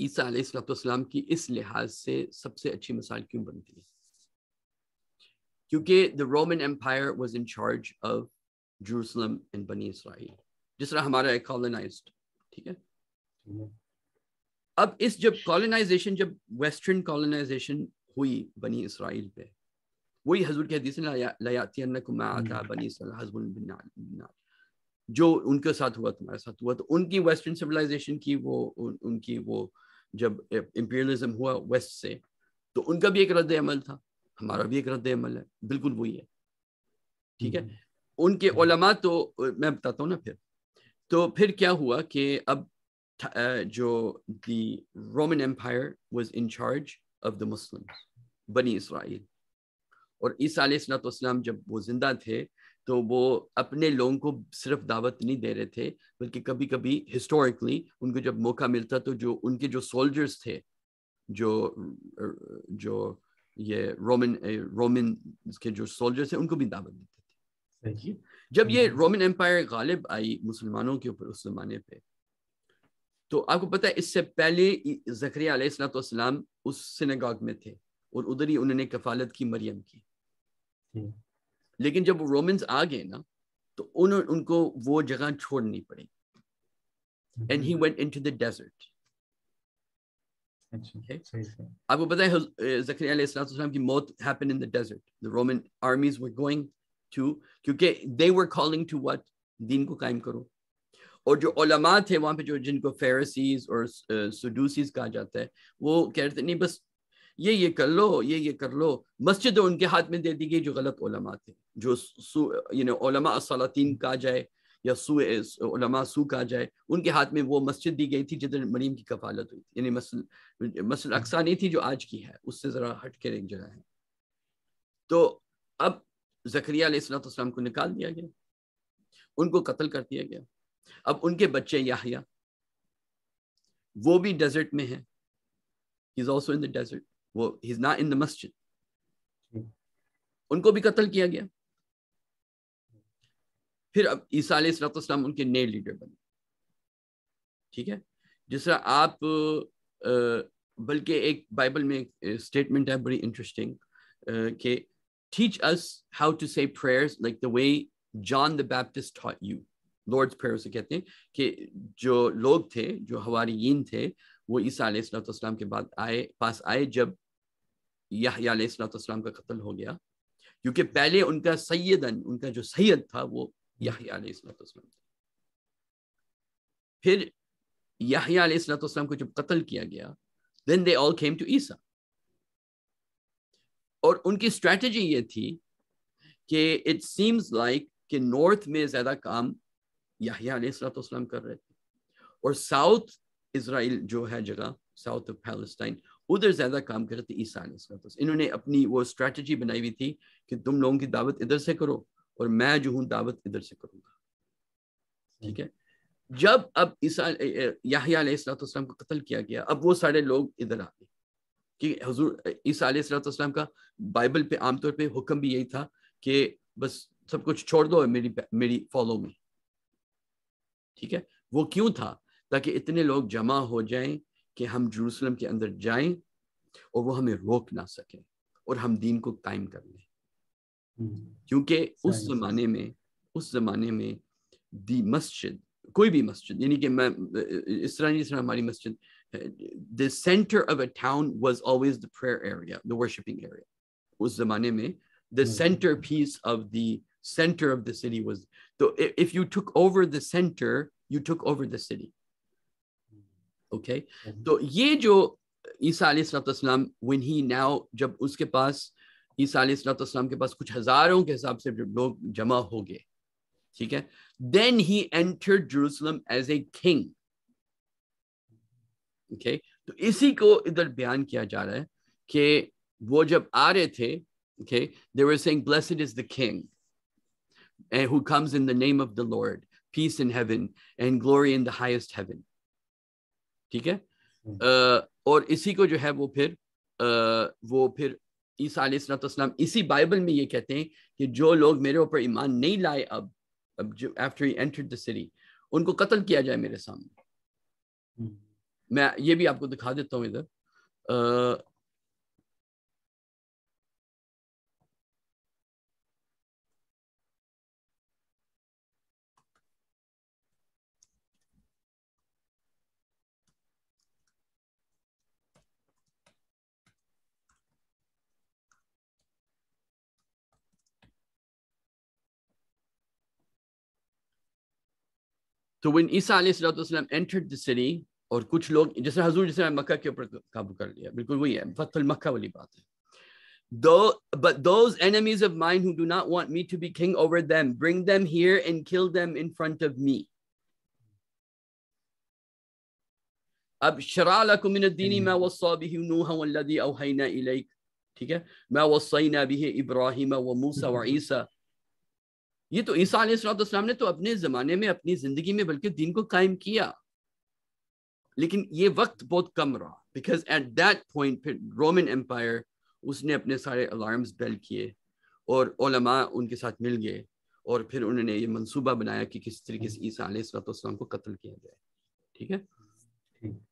عیسیٰ علیہ السلط والسلام کی اس لحاظ سے سب سے اچھی مثال کیوں بنتی ہے؟ کیونکہ the Roman empire was in charge of Jerusalem and بنی اسرائیل جس طرح ہمارا ایک کالونائزڈ ٹھیک ہے؟ اب اس جب کالونائزیشن جب ویسٹرن کالونائزیشن ہوئی بنی اسرائیل پہ، وہی حضور کے حدیث لیاتینکم ما آتا بنی اسرائیل حضب البنار جو ان کے ساتھ ہوا تمہارے ساتھ ہوا تو ان کی ویسٹرن سویلائزیشن کی وہ ان کی وہ جب امپیریلزم ہوا ویسٹ سے تو ان کا بھی ایک رد عمل تھا ہمارا بھی ایک رد عمل ہے بالکل وہی ہے۔ ٹھیک ہے؟ ان کے علماء تو میں بتاتا ہوں نا پھر۔ تو پھر کیا ہوا کہ اب جو the Roman empire was in charge of the Muslim بنی اسرائیل۔ اور عیسیٰ علیہ السلط والسلام جب وہ زندہ تھے تو وہ اپنے لوگوں کو صرف دعوت نہیں دے رہے تھے بلکہ کبھی کبھی ہسٹورکلی ان کو جب موقع ملتا تو جو ان کے جو سولجرز تھے جو جو یہ رومن رومن کے جو سولجرز تھے ان کو بھی دعوت دیتے جب یہ رومن امپائر غالب آئی مسلمانوں کے اوپر اس زمانے پہ تو آپ کو پتا ہے اس سے پہلے زکریہ علیہ السلط والسلام اس سنگاگ میں تھے اور ادھر ہی انہوں نے کفالت کی مریم کی۔ لیکن جب وہ رومنز آ گئے نا تو انہوں ان کو وہ جگہ چھوڑنی پڑی۔ And he went into the desert آپ کو پتا ہے زکریہ علیہ السلام کی موت happen in the desert the Roman armies were going to کیونکہ they were calling to what دین کو قائم کرو۔ اور جو علماء تھے وہاں پہ جو جن کو فیرسیز اور سڈوسیز کہا جاتا ہے وہ کہہ رہے تھے نہیں بس یہ یہ کر لو، یہ یہ کر لو۔ مسجد ان کے ہاتھ میں دے دی گئی جو غلط علماء تھے، جو سو یعنی علماء الصلاطین کہا جائے یا سو، علماء سو کہا جائے، ان کے ہاتھ میں وہ مسجد دی گئی تھی جدھر مریم کی کفالت ہوئی تھی۔ یعنی مسل مسل اقسا نہیں تھی جو آج کی ہے، اس سے ذرا ہٹ کر ایک جگہ ہے۔ تو اب زکریہ علیہ السلام والسلام کو نکال دیا گیا، ان کو قتل کر دیا گیا۔ اب ان کے بچے یاہیا وہ بھی ڈیزرٹ میں ہیں۔ He's also in the desert وہ he's not in the مسجد ان کو بھی قتل کیا گیا۔ پھر اب عیسیٰ علیہ السلام والسلام ان کے نئے لیڈر بنے۔ ٹھیک ہے؟ جس طرح آپ بلکہ ایک بائبل میں اسٹیٹمنٹ ہے بڑی انٹرسٹنگ کہ us how to say prayers like the way John the Baptist taught you Lord's prayer سے کہتے ہیں کہ جو لوگ تھے جو ہواریین تھے وہ عیسیٰ علیہ السلۃ والسلام کے بعد آئے پاس آئے جب یحییٰ علیہ السلۃ والسلام کا قتل ہو گیا۔ کیونکہ پہلے ان کا سیدن، ان کا جو سید تھا وہ یحییٰ علیہ السلۃ والسلام تھا۔ پھر یحییٰ علیہ السلۃ والسلام کو جب قتل کیا گیا دین دے آل کیم ٹو عیسیٰ۔ اور ان کی اسٹریٹجی یہ تھی کہ اٹ سیمز لائک کہ نارتھ میں زیادہ کام یحییٰ علیہ السلۃ والسلام کر رہے تھے۔ اور ساؤتھ اسرائیل جو ہے جگہ ساؤتھ آف پیلسٹائن ادھر زیادہ کام کر رہے تھے عیسیٰ علیہ السلام انہوں نے اپنی وہ اسٹریٹجی بنائی ہوئی تھی کہ تم لوگوں کی دعوت ادھر سے کرو اور میں جو ہوں دعوت ادھر سے کروں گا۔ ٹھیک ہے؟ جب اب عیسیٰ یحییٰ علیہ السلام والسلام کو قتل کیا گیا، اب وہ سارے لوگ ادھر آ گئے۔ کہ حضور عیسیٰ علیہ السلام والسلام کا بائبل پہ عام طور پہ حکم بھی یہی تھا کہ بس سب کچھ چھوڑ دو میری میری فالو میں ٹھیک ہے؟ وہ کیوں تھا؟ تاکہ اتنے لوگ جمع ہو جائیں کہ ہم جروسلم کے اندر جائیں اور وہ ہمیں روک نہ سکیں اور ہم دین کو قائم کر لیں کیونکہ اس زمانے میں اس زمانے میں دی مسجد کوئی بھی مسجد یعنی کہ میں اس طرح جس طرح ہماری مسجد the centre of a town was always the prayer area the worshipping area اس زمانے میں the centre piece of the center of the city was so if you took over the center you took over the city okay تو یہ جو عیسیٰ علیہ السلام السلام when he now جب اس کے پاس عیسیٰ علیہ السلام السلام کے پاس کچھ ہزاروں کے حساب سے جب لوگ جمع ہو گئے ٹھیک ہے then he entered Jerusalem as a king okay تو اسی کو ادھر بیان کیا جا رہا ہے کہ وہ جب آ رہے تھے okay they were saying blessed is the king and who comes in the name of the Lord, peace in heaven and glory in the highest heaven. ٹھیک ہے؟ اور اسی کو جو ہے وہ پھر وہ پھر عیسیٰ علیہ السلام والسلام اسی بائبل میں یہ کہتے ہیں کہ جو لوگ میرے اوپر ایمان نہیں لائے اب اب جو he entered the city ان کو قتل کیا جائے میرے سامنے۔ میں یہ بھی آپ کو دکھا دیتا ہوں ادھر۔ تو when عیسیٰ علیہ السلام والسلام entered the city اور کچھ لوگ جیسے حضور جیسے مکہ کے اوپر قابو کر لیا بالکل وہی ہے فتح المکہ والی بات ہے Though, but those enemies of mine who do not want me to be king over them, bring them here and kill them in front of me. اب شرع لكم من الدين ما وصى به نوح والذي أوحينا إليك ٹھیک ہے ما وصينا به إبراهيم وموسى وعيسى یہ تو عیسیٰ علیہ السلام السلام نے تو اپنے زمانے میں، اپنی زندگی میں بلکہ دین کو قائم کیا۔ لیکن یہ وقت بہت کم رہا بیکاز ایٹ دیٹ پوائنٹ پھر رومن امپائر اس نے اپنے سارے الارمز بیل کیے اور علماء ان کے ساتھ مل گئے اور پھر انہوں نے یہ منصوبہ بنایا کہ کس طریقے سے عیسیٰ علیہ السلام السلام کو قتل کیا جائے۔ ٹھیک ہے؟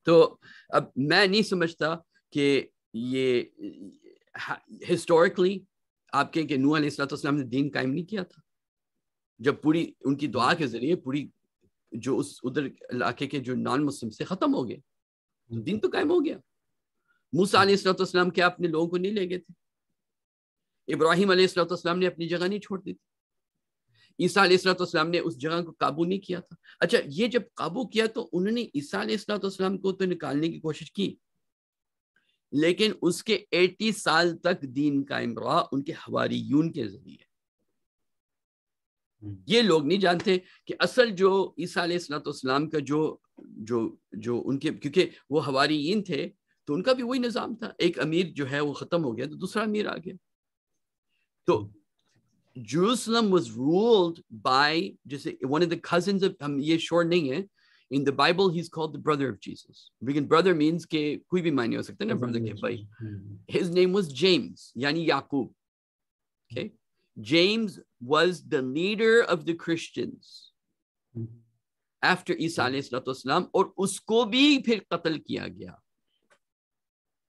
تو اب میں نہیں سمجھتا کہ یہ ہسٹوریکلی آپ کے کہ نوح علیہ السلام السلام نے دین قائم نہیں کیا تھا۔ جب پوری ان کی دعا کے ذریعے پوری جو اس ادھر علاقے کے جو نان مسلم سے ختم ہو گئے۔ تو دین تو قائم ہو گیا۔ موسا علیہ السلط والسلام کیا اپنے لوگوں کو نہیں لے گئے تھے۔ ابراہیم علیہ السلط والسلام نے اپنی جگہ نہیں چھوڑ دی تھی۔ عیسیٰ علیہ السلط والسلام نے اس جگہ کو قابو نہیں کیا تھا۔ اچھا یہ جب قابو کیا تو انہوں نے عیسیٰ علیہ السلط والسلام کو تو نکالنے کی کوشش کی۔ لیکن اس کے ایٹی سال تک دین قائم رہا ان کے حواریون کے ذریعے۔ یہ لوگ نہیں جانتے کہ اصل جو عیسیٰ علیہ السلط اسلام کا جو جو جو ان کے کیونکہ وہ حواریین تھے تو ان کا بھی وہی نظام تھا۔ ایک امیر جو ہے وہ ختم ہو گیا تو دوسرا امیر آ گیا تو جروسلم واز رولڈ بائی جیسے ون آف دا کزنز ہم یہ شور نہیں ہے the Bible he is called the brother of Jesus لیکن بردر مینس کہ کوئی بھی معنی ہو سکتا ہے نا بردر کے بھائی۔ ہز نیم واز جیمز یعنی یعقوب۔ Okay James was the leader of the Christians after عیسیٰ علیہ السلام اور اس کو بھی پھر قتل کیا گیا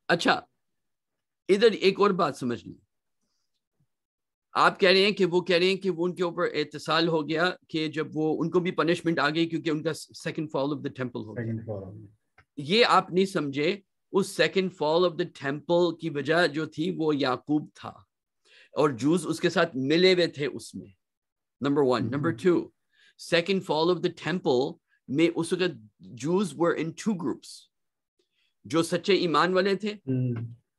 اچھا ادھر ایک اور بات سمجھ لیں آپ کہہ رہے ہیں کہ وہ کہہ رہے ہیں کہ وہ ان کے اوپر اتصال ہو گیا کہ جب وہ ان کو بھی پنشمنٹ آ گئی کیونکہ ان کا second fall of the temple ہو گیا یہ آپ نہیں سمجھے اس second fall of the temple کی وجہ جو تھی وہ یعقوب تھا اور جوز اس کے ساتھ ملے ہوئے تھے اس میں. Number one number two second fall of the temple میں اس وقت جوز ور ان ٹو گروپس جو سچے ایمان والے تھے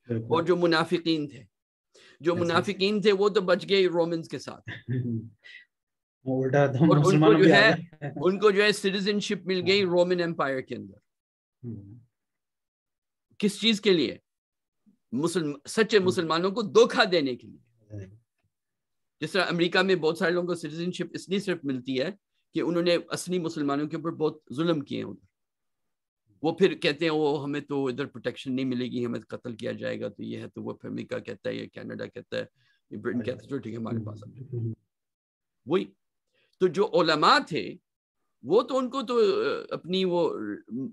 اور جو منافقین تھے. جو منافقین تھے وہ تو بچ گئے رومنس کے ساتھ. اور ان کو جو ہے ان کو جو ہے سٹیزن شپ مل گئی رومن امپائر کے اندر. کس چیز کے لیے؟ مسلم سچے مسلمانوں کو دھوکہ دینے کے لیے. جس طرح امریکہ میں بہت سارے لوگوں کو سٹیزن شپ اس لیے صرف ملتی ہے کہ انہوں نے اصلی مسلمانوں کے اوپر بہت ظلم کیے ہیں وہ پھر کہتے ہیں وہ ہمیں تو ادھر پروٹیکشن نہیں ملے گی، ہمیں قتل کیا جائے گا، تو یہ ہے۔ تو وہ پھر امریکہ کہتا ہے یہ کینیڈا کہتا ہے، یہ برٹن کہتا ہے جو ٹھیک ہے، ہمارے پاس وہی۔ تو جو علماء تھے، وہ تو ان کو تو، اپنی وہ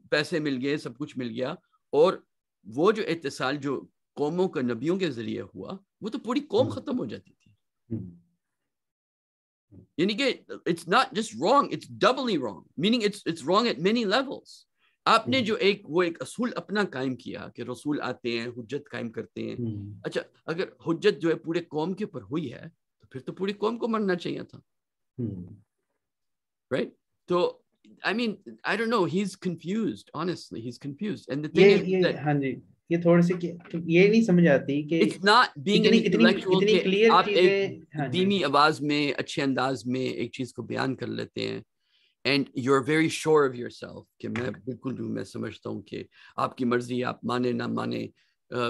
پیسے مل گئے، سب کچھ مل گیا۔ اور وہ جو اتصال، جو قوموں کا نبیوں کے ذریعے ہوا وہ تو پوری قوم ختم ہو جاتی تھی۔ یعنی کہ it's not just wrong it's doubly wrong meaning it's it's wrong at many levels آپ نے جو ایک وہ ایک اصول اپنا قائم کیا کہ رسول آتے ہیں حجت قائم کرتے ہیں۔ اچھا اگر حجت جو ہے پورے قوم کے اوپر ہوئی ہے تو پھر تو پوری قوم کو مرنا چاہیے تھا۔ رائٹ تو I mean I don't know he is confused honestly he is confused and the thing is ہاں جی۔ یہ تھوڑی سی یہ نہیں سمجھ آتی کہ اٹس ناٹ بینگ آپ ایک دینی آواز میں اچھے انداز میں ایک چیز کو بیان کر لیتے ہیں۔ And you are very sure of yourself کہ میں بالکل جو میں سمجھتا ہوں کہ آپ کی مرضی آپ مانے نہ مانے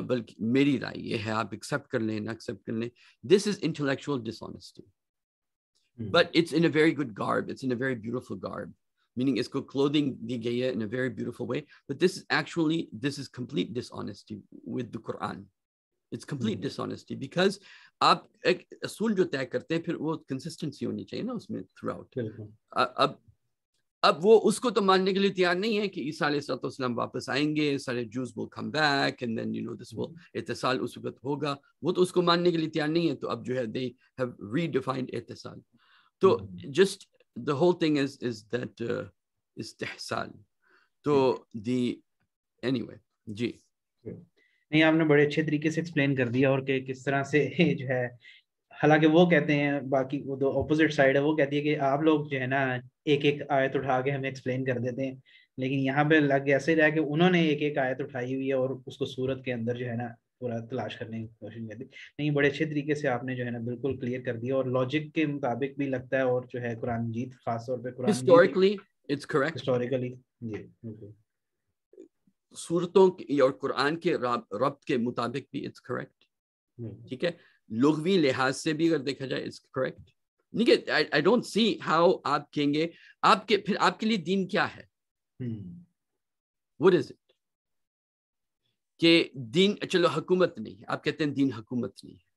بلکہ میری رائے یہ ہے آپ ایکسیپٹ کر لیں نہ ایکسیپٹ کر لیں۔ This is intellectual dishonesty but it's in a very good garb it's in a very beautiful garb meaning اس کو کلودنگ دی گئی ہے in a very beautiful way but this is actually this is complete dishonesty with the Quran it's complete dishonesty because آپ ایک اصول جو طے کرتے ہیں پھر وہ کنسسٹنسی ہونی چاہیے نا اس میں تھرو آؤٹ اب اب وہ اس کو تو ماننے کے لیے تیار نہیں ہے کہ عیسیٰ علیہ السلط والسلام واپس آئیں گے سارے جوز will come back and then you know this will اتصال اس وقت ہوگا وہ تو اس کو ماننے کے لیے تیار نہیں ہے تو the whole thing is is that uh, استحصال تو دی anyway جی. نہیں آپ نے بڑے اچھے طریقے سے ایکسپلین کر دیا اور کہ کس طرح سے جو ہے حالانکہ وہ کہتے ہیں باقی وہ دو اپوزٹ سائڈ ہے وہ کہتی ہے کہ آپ لوگ جو ہے نا ایک ایک آیت اٹھا کے ہمیں ایکسپلین کر دیتے ہیں۔ لیکن یہاں پہ لگ ایسے رہا کہ انہوں نے ایک ایک آیت اٹھائی ہوئی ہے اور اس کو صورت کے اندر جو ہے نا پورا تلاش کرنے کی کوشش کر دی۔ نہیں بڑے اچھے طریقے سے آپ نے جو ہے نا بالکل کلیئر کر دیا اور لاجک کے مطابق بھی لگتا ہے اور جو ہے قرآن جیت خاص طور پہ Quran historically it's correct historically جی صورتوں اور قرآن کے ربط کے مطابق بھی اٹس کریکٹ ٹھیک ہے؟ لغوی لحاظ سے بھی اگر دیکھا جائے it's correct I don't see how آپ کہیں گے آپ کے پھر آپ کے لیے دین کیا ہے؟ وٹ از اٹ کہ دین چلو حکومت نہیں ہے آپ کہتے ہیں دین حکومت نہیں ہے۔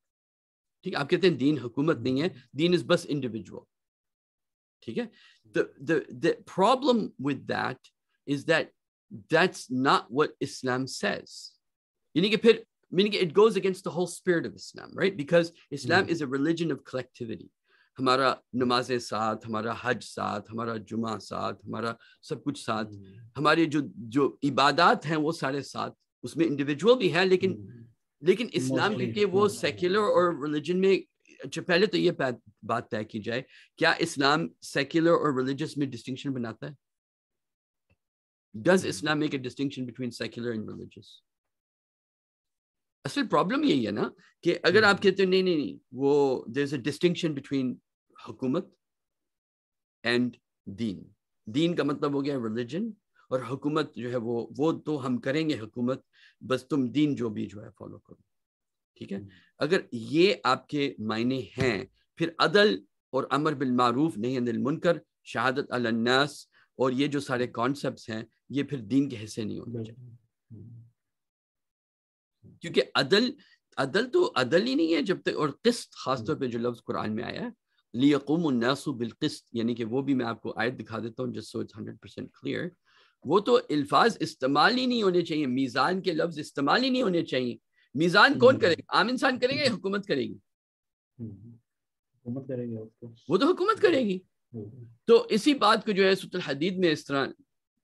ٹھیک آپ کہتے ہیں دین حکومت نہیں ہے دین از بس انڈیویجول ٹھیک ہے؟ Problem with that is that that's not what Islam says یعنی کہ پھر meaning it goes against the whole spirit of Islam, right? Because Islam mm. is a religion of collectivity. ہمارا نماز ساتھ ہمارا حج ساتھ ہمارا جمعہ ساتھ ہمارا سب کچھ ساتھ۔ ہمارے جو جو عبادات ہیں وہ سارے ساتھ۔ اس میں انڈیویجول بھی ہے لیکن لیکن اسلام کے وہ سیکولر اور ریلیجن میں اچھا پہلے تو یہ بات طے کی جائے کیا اسلام سیکولر اور ریلیجس میں ڈسٹنکشن بناتا ہے؟ Does Islam make a distinction between secular and religious اصل پرابلم یہی ہے نا کہ اگر آپ کہتے ہیں نہیں نہیں نہیں وہ there is a distinction between حکومت اینڈ دین۔ دین کا مطلب ہو گیا ریلیجن اور حکومت جو ہے وہ وہ تو ہم کریں گے حکومت بس تم دین جو بھی جو ہے فالو کرو۔ ٹھیک ہے؟ اگر یہ آپ کے معنی ہیں پھر عدل اور امر بالمعروف نہیں انل منکر شہادت الناس اور یہ جو سارے کانسیپٹس ہیں یہ پھر دین کے حصے نہیں ہونے چاہیے۔ کیونکہ عدل عدل تو عدل ہی نہیں ہے جب تک اور قسط خاص طور پہ جو لفظ قرآن میں آیا ہے لیقوم الناس بالقسط یعنی کہ وہ بھی میں آپ کو آیت دکھا دیتا ہوں جس so it's hundred percent clear وہ تو الفاظ استعمال ہی نہیں ہونے چاہیے میزان کے لفظ استعمال ہی نہیں ہونے چاہیے۔ میزان کون کرے گا؟ عام انسان کرے گا یا حکومت کرے گی؟ وہ تو حکومت کرے گی۔ تو اسی بات کو جو ہے سط الحدید میں اس طرح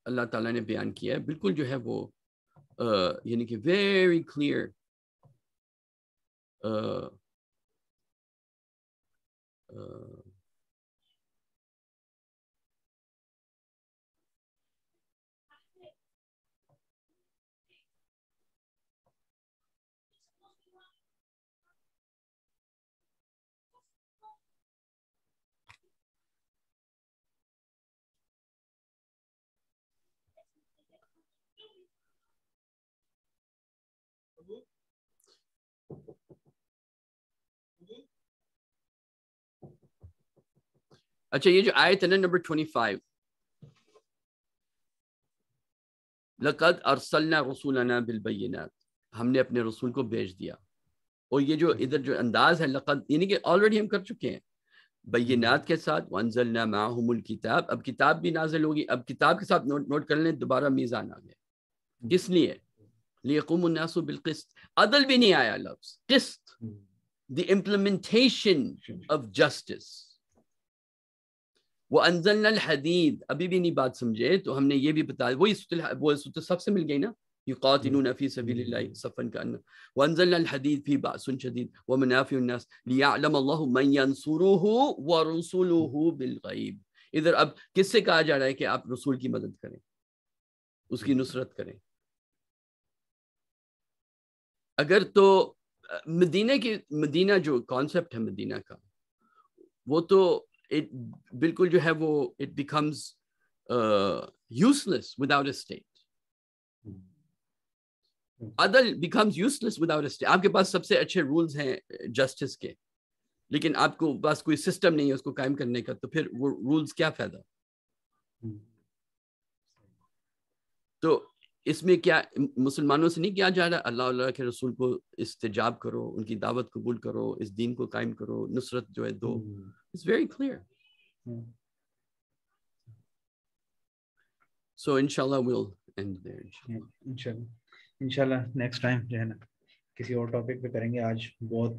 اللہ تعالیٰ نے بیان کیا ہے۔ بالکل جو ہے وہ یعنی کہ ویری کلیئر اچھا یہ جو آیت ہے نا نمبر 25 لقد ارسلنا رسولنا بالبینات۔ ہم نے اپنے رسول کو بھیج دیا۔ اور یہ جو ادھر جو انداز ہے لقد یعنی کہ آلریڈی ہم کر چکے ہیں۔ بینات کے ساتھ وانزلنا معهم الكتاب اب کتاب بھی نازل ہوگی۔ اب کتاب کے ساتھ نوٹ, نوٹ کر لیں دوبارہ میزان آ گیا۔ کس لیے؟ لیقوم الناس بالقسط۔ عدل بھی نہیں آیا لفظ۔ قسط۔ دی امپلیمنٹیشن آف جسٹس وہ انزلنا الحدید ابھی بھی نہیں بات سمجھے، تو ہم نے یہ بھی بتایا وہی وہ سب سے مل گئی نا؟ يقاتلون في سبيل الله صفا كأنه وأنزلنا الحديد في بأس شديد ومنافع الناس. ليعلم الله من ينصره ورسوله بالغيب ادھر اب کس سے کہا جا رہا ہے کہ آپ رسول کی مدد کریں؟ اس کی نصرت کریں. اگر تو، مدینہ کی مدینہ جو کانسیپٹ ہے مدینہ کا، وہ تو اٹ بالکل جو ہے وہ it becomes useless without a state عدل becomes useless without a state آپ کے پاس سب سے اچھے رولز ہیں جسٹس کے، لیکن آپ کو پاس کوئی سسٹم نہیں ہے اس کو قائم کرنے کا، تو پھر وہ رولز کیا فائدہ؟ تو اس میں کیا، مسلمانوں سے نہیں کیا جا رہا؟ اللہ اللہ کے رسول کو استجاب کرو، ان کی دعوت قبول کرو، اس دین کو قائم کرو، نصرت جو ہے دو۔ hmm. It's very clear so ان شاء اللہ ول اینڈ دیئر ان شاء اللہ نیکسٹ ٹائم جو ہے نا کسی اور ٹاپک پہ کریں گے آج بہت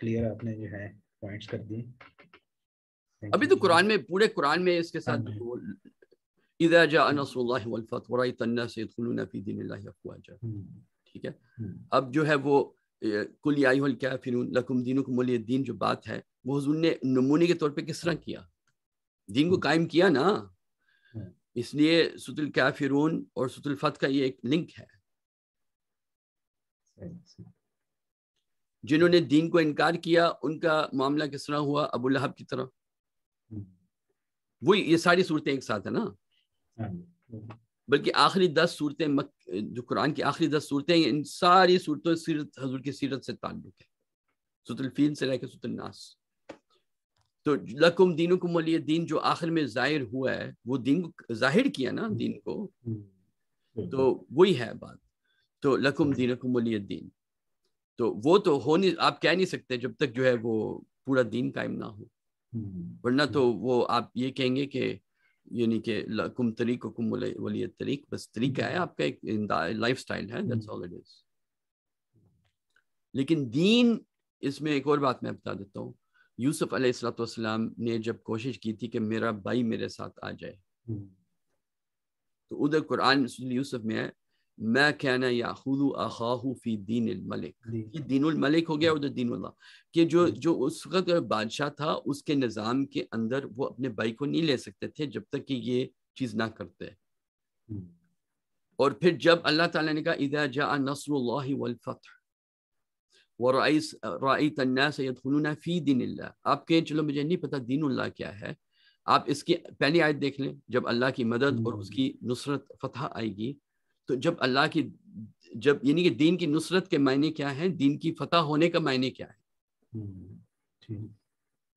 کلیئر آپ نے جو ہے پوائنٹس کر دیے ابھی تو قرآن میں پورے قرآن میں اس کے ساتھ اذا جاء نصر اللہ والفتح ورائت الناس يدخلون في دین اللہ افواجا ٹھیک ہے اب جو ہے وہ کل یا ایھا الکافرون لکم دینکم ولی الدین جو بات ہے وہ حضور نے نمونے کے طور پہ کس طرح کیا؟ دین کو قائم کیا نا؟ اس لیے سوت الکافرون اور سوت الفتح کا یہ ایک لنک ہے۔ جنہوں نے دین کو انکار کیا ان کا معاملہ کس طرح ہوا؟ ابو لہب کی طرح۔ وہی یہ ساری صورتیں ایک ساتھ ہیں نا؟ بلکہ آخری دس صورتیں جو قرآن کی آخری دس صورتیں ان ساری صورتوں سیرت حضور کی سیرت سے تعلق ہے۔ سوت الفیل سے لے کے سوت الناس۔ تو لکم دینکم ولی دین جو آخر میں ظاہر ہوا ہے وہ دین کو ظاہر کیا نا دین کو؟ تو وہی ہے بات۔ تو لکم دینکم ولی دین۔ تو وہ تو ہو نہیں آپ کہہ نہیں سکتے جب تک جو ہے وہ پورا دین قائم نہ ہو۔ ورنہ تو وہ آپ یہ کہیں گے کہ یعنی کہ لکم طریق کم ولی طریق بس طریقہ ہے آپ کا ایک لائف سٹائل ہے that's all it is لیکن دین اس میں ایک اور بات میں بتا دیتا ہوں۔ یوسف علیہ السلۃ والسلام نے جب کوشش کی تھی کہ میرا بھائی میرے ساتھ آ جائے۔ تو ادھر قرآن یوسف میں ہے میں کہنا یا فی دین الملک یہ دین الملک ہو گیا ادھر دین اللہ۔ کہ جو جو اس وقت بادشاہ تھا اس کے نظام کے اندر وہ اپنے بھائی کو نہیں لے سکتے تھے جب تک کہ یہ چیز نہ کرتے۔ اور پھر جب اللہ تعالیٰ نے کہا اذا جاء نصر اللہ والفتح رأيت الناس يدخلون في دين اللہ آپ کہیں چلو مجھے نہیں پتا دین اللہ کیا ہے. آپ اس کی پہلی آیت دیکھ لیں جب اللہ کی مدد اور اس کی نصرت فتح آئے گی تو جب اللہ کی جب یعنی کہ دین کی نصرت کے معنی کیا ہے دین کی فتح ہونے کا معنی کیا ہے؟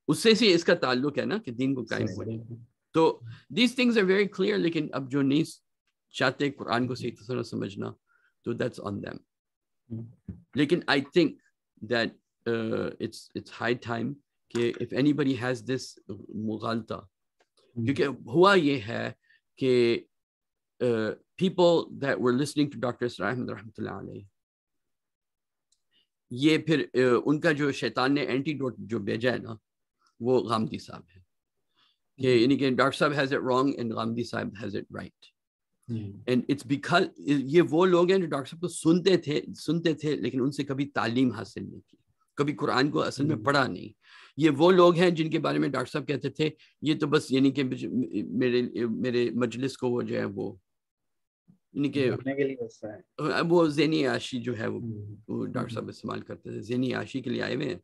اس سے سی اس کا تعلق ہے نا کہ دین کو قائم ہونے تو these things are very clear لیکن اب جو نہیں چاہتے قرآن کو صحیح طرح سمجھنا تو دیٹس آن دیم لیکن I think that it's it's high time کہ if anybody has this مغالطہ کیونکہ ہوا یہ ہے کہ people that were listening to doctor Ahmad رحمۃ اللہ علیہ یہ پھر ان کا جو شیطان نے اینٹی ڈوٹ جو بھیجا ہے نا وہ غامدی صاحب ہے کہ یعنی کہ ڈاکٹر صاحب has it wrong and Ghamidi صاحب has it right and it's because یہ وہ لوگ ہیں جو ڈاکٹر صاحب کو سنتے تھے سنتے تھے لیکن ان سے کبھی تعلیم حاصل نہیں کی کبھی قرآن کو اصل میں پڑھا نہیں۔ یہ وہ لوگ ہیں جن کے بارے میں ڈاکٹر صاحب کہتے تھے یہ تو بس یعنی کہ میرے میرے مجلس کو وہ جو ہے وہ یعنی کہ وہ ذہنی عاشی جو ہے وہ ڈاکٹر صاحب استعمال کرتے تھے ذہنی عاشی کے لیے آئے ہوئے ہیں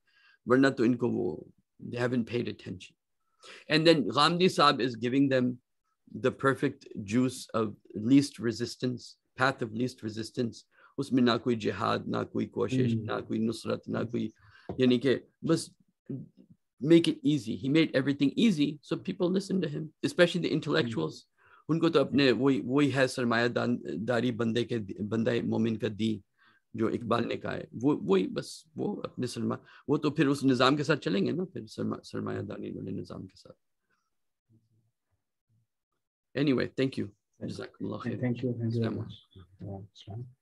ورنہ تو ان کو وہ they haven't paid attention. And then Ghamdi Saab is giving them the perfect juice of least resistance path of least resistance. اس میں نہ کوئی جہاد نہ کوئی کوشش نہ کوئی نصرت نہ کوئی یعنی کہ بس make it easy. He made everything easy so people listen to him especially the intellectuals. ان کو تو اپنے وہی وہی ہے سرمایہ داری بندے کے بندہ مومن کا دی جو اقبال نے کہا ہے وہ وہی بس وہ اپنے سرما وہ تو پھر اس نظام کے ساتھ چلیں گے نا پھر سرمایہ داری والے Anyway, thank you. Thank you. Thank you very much.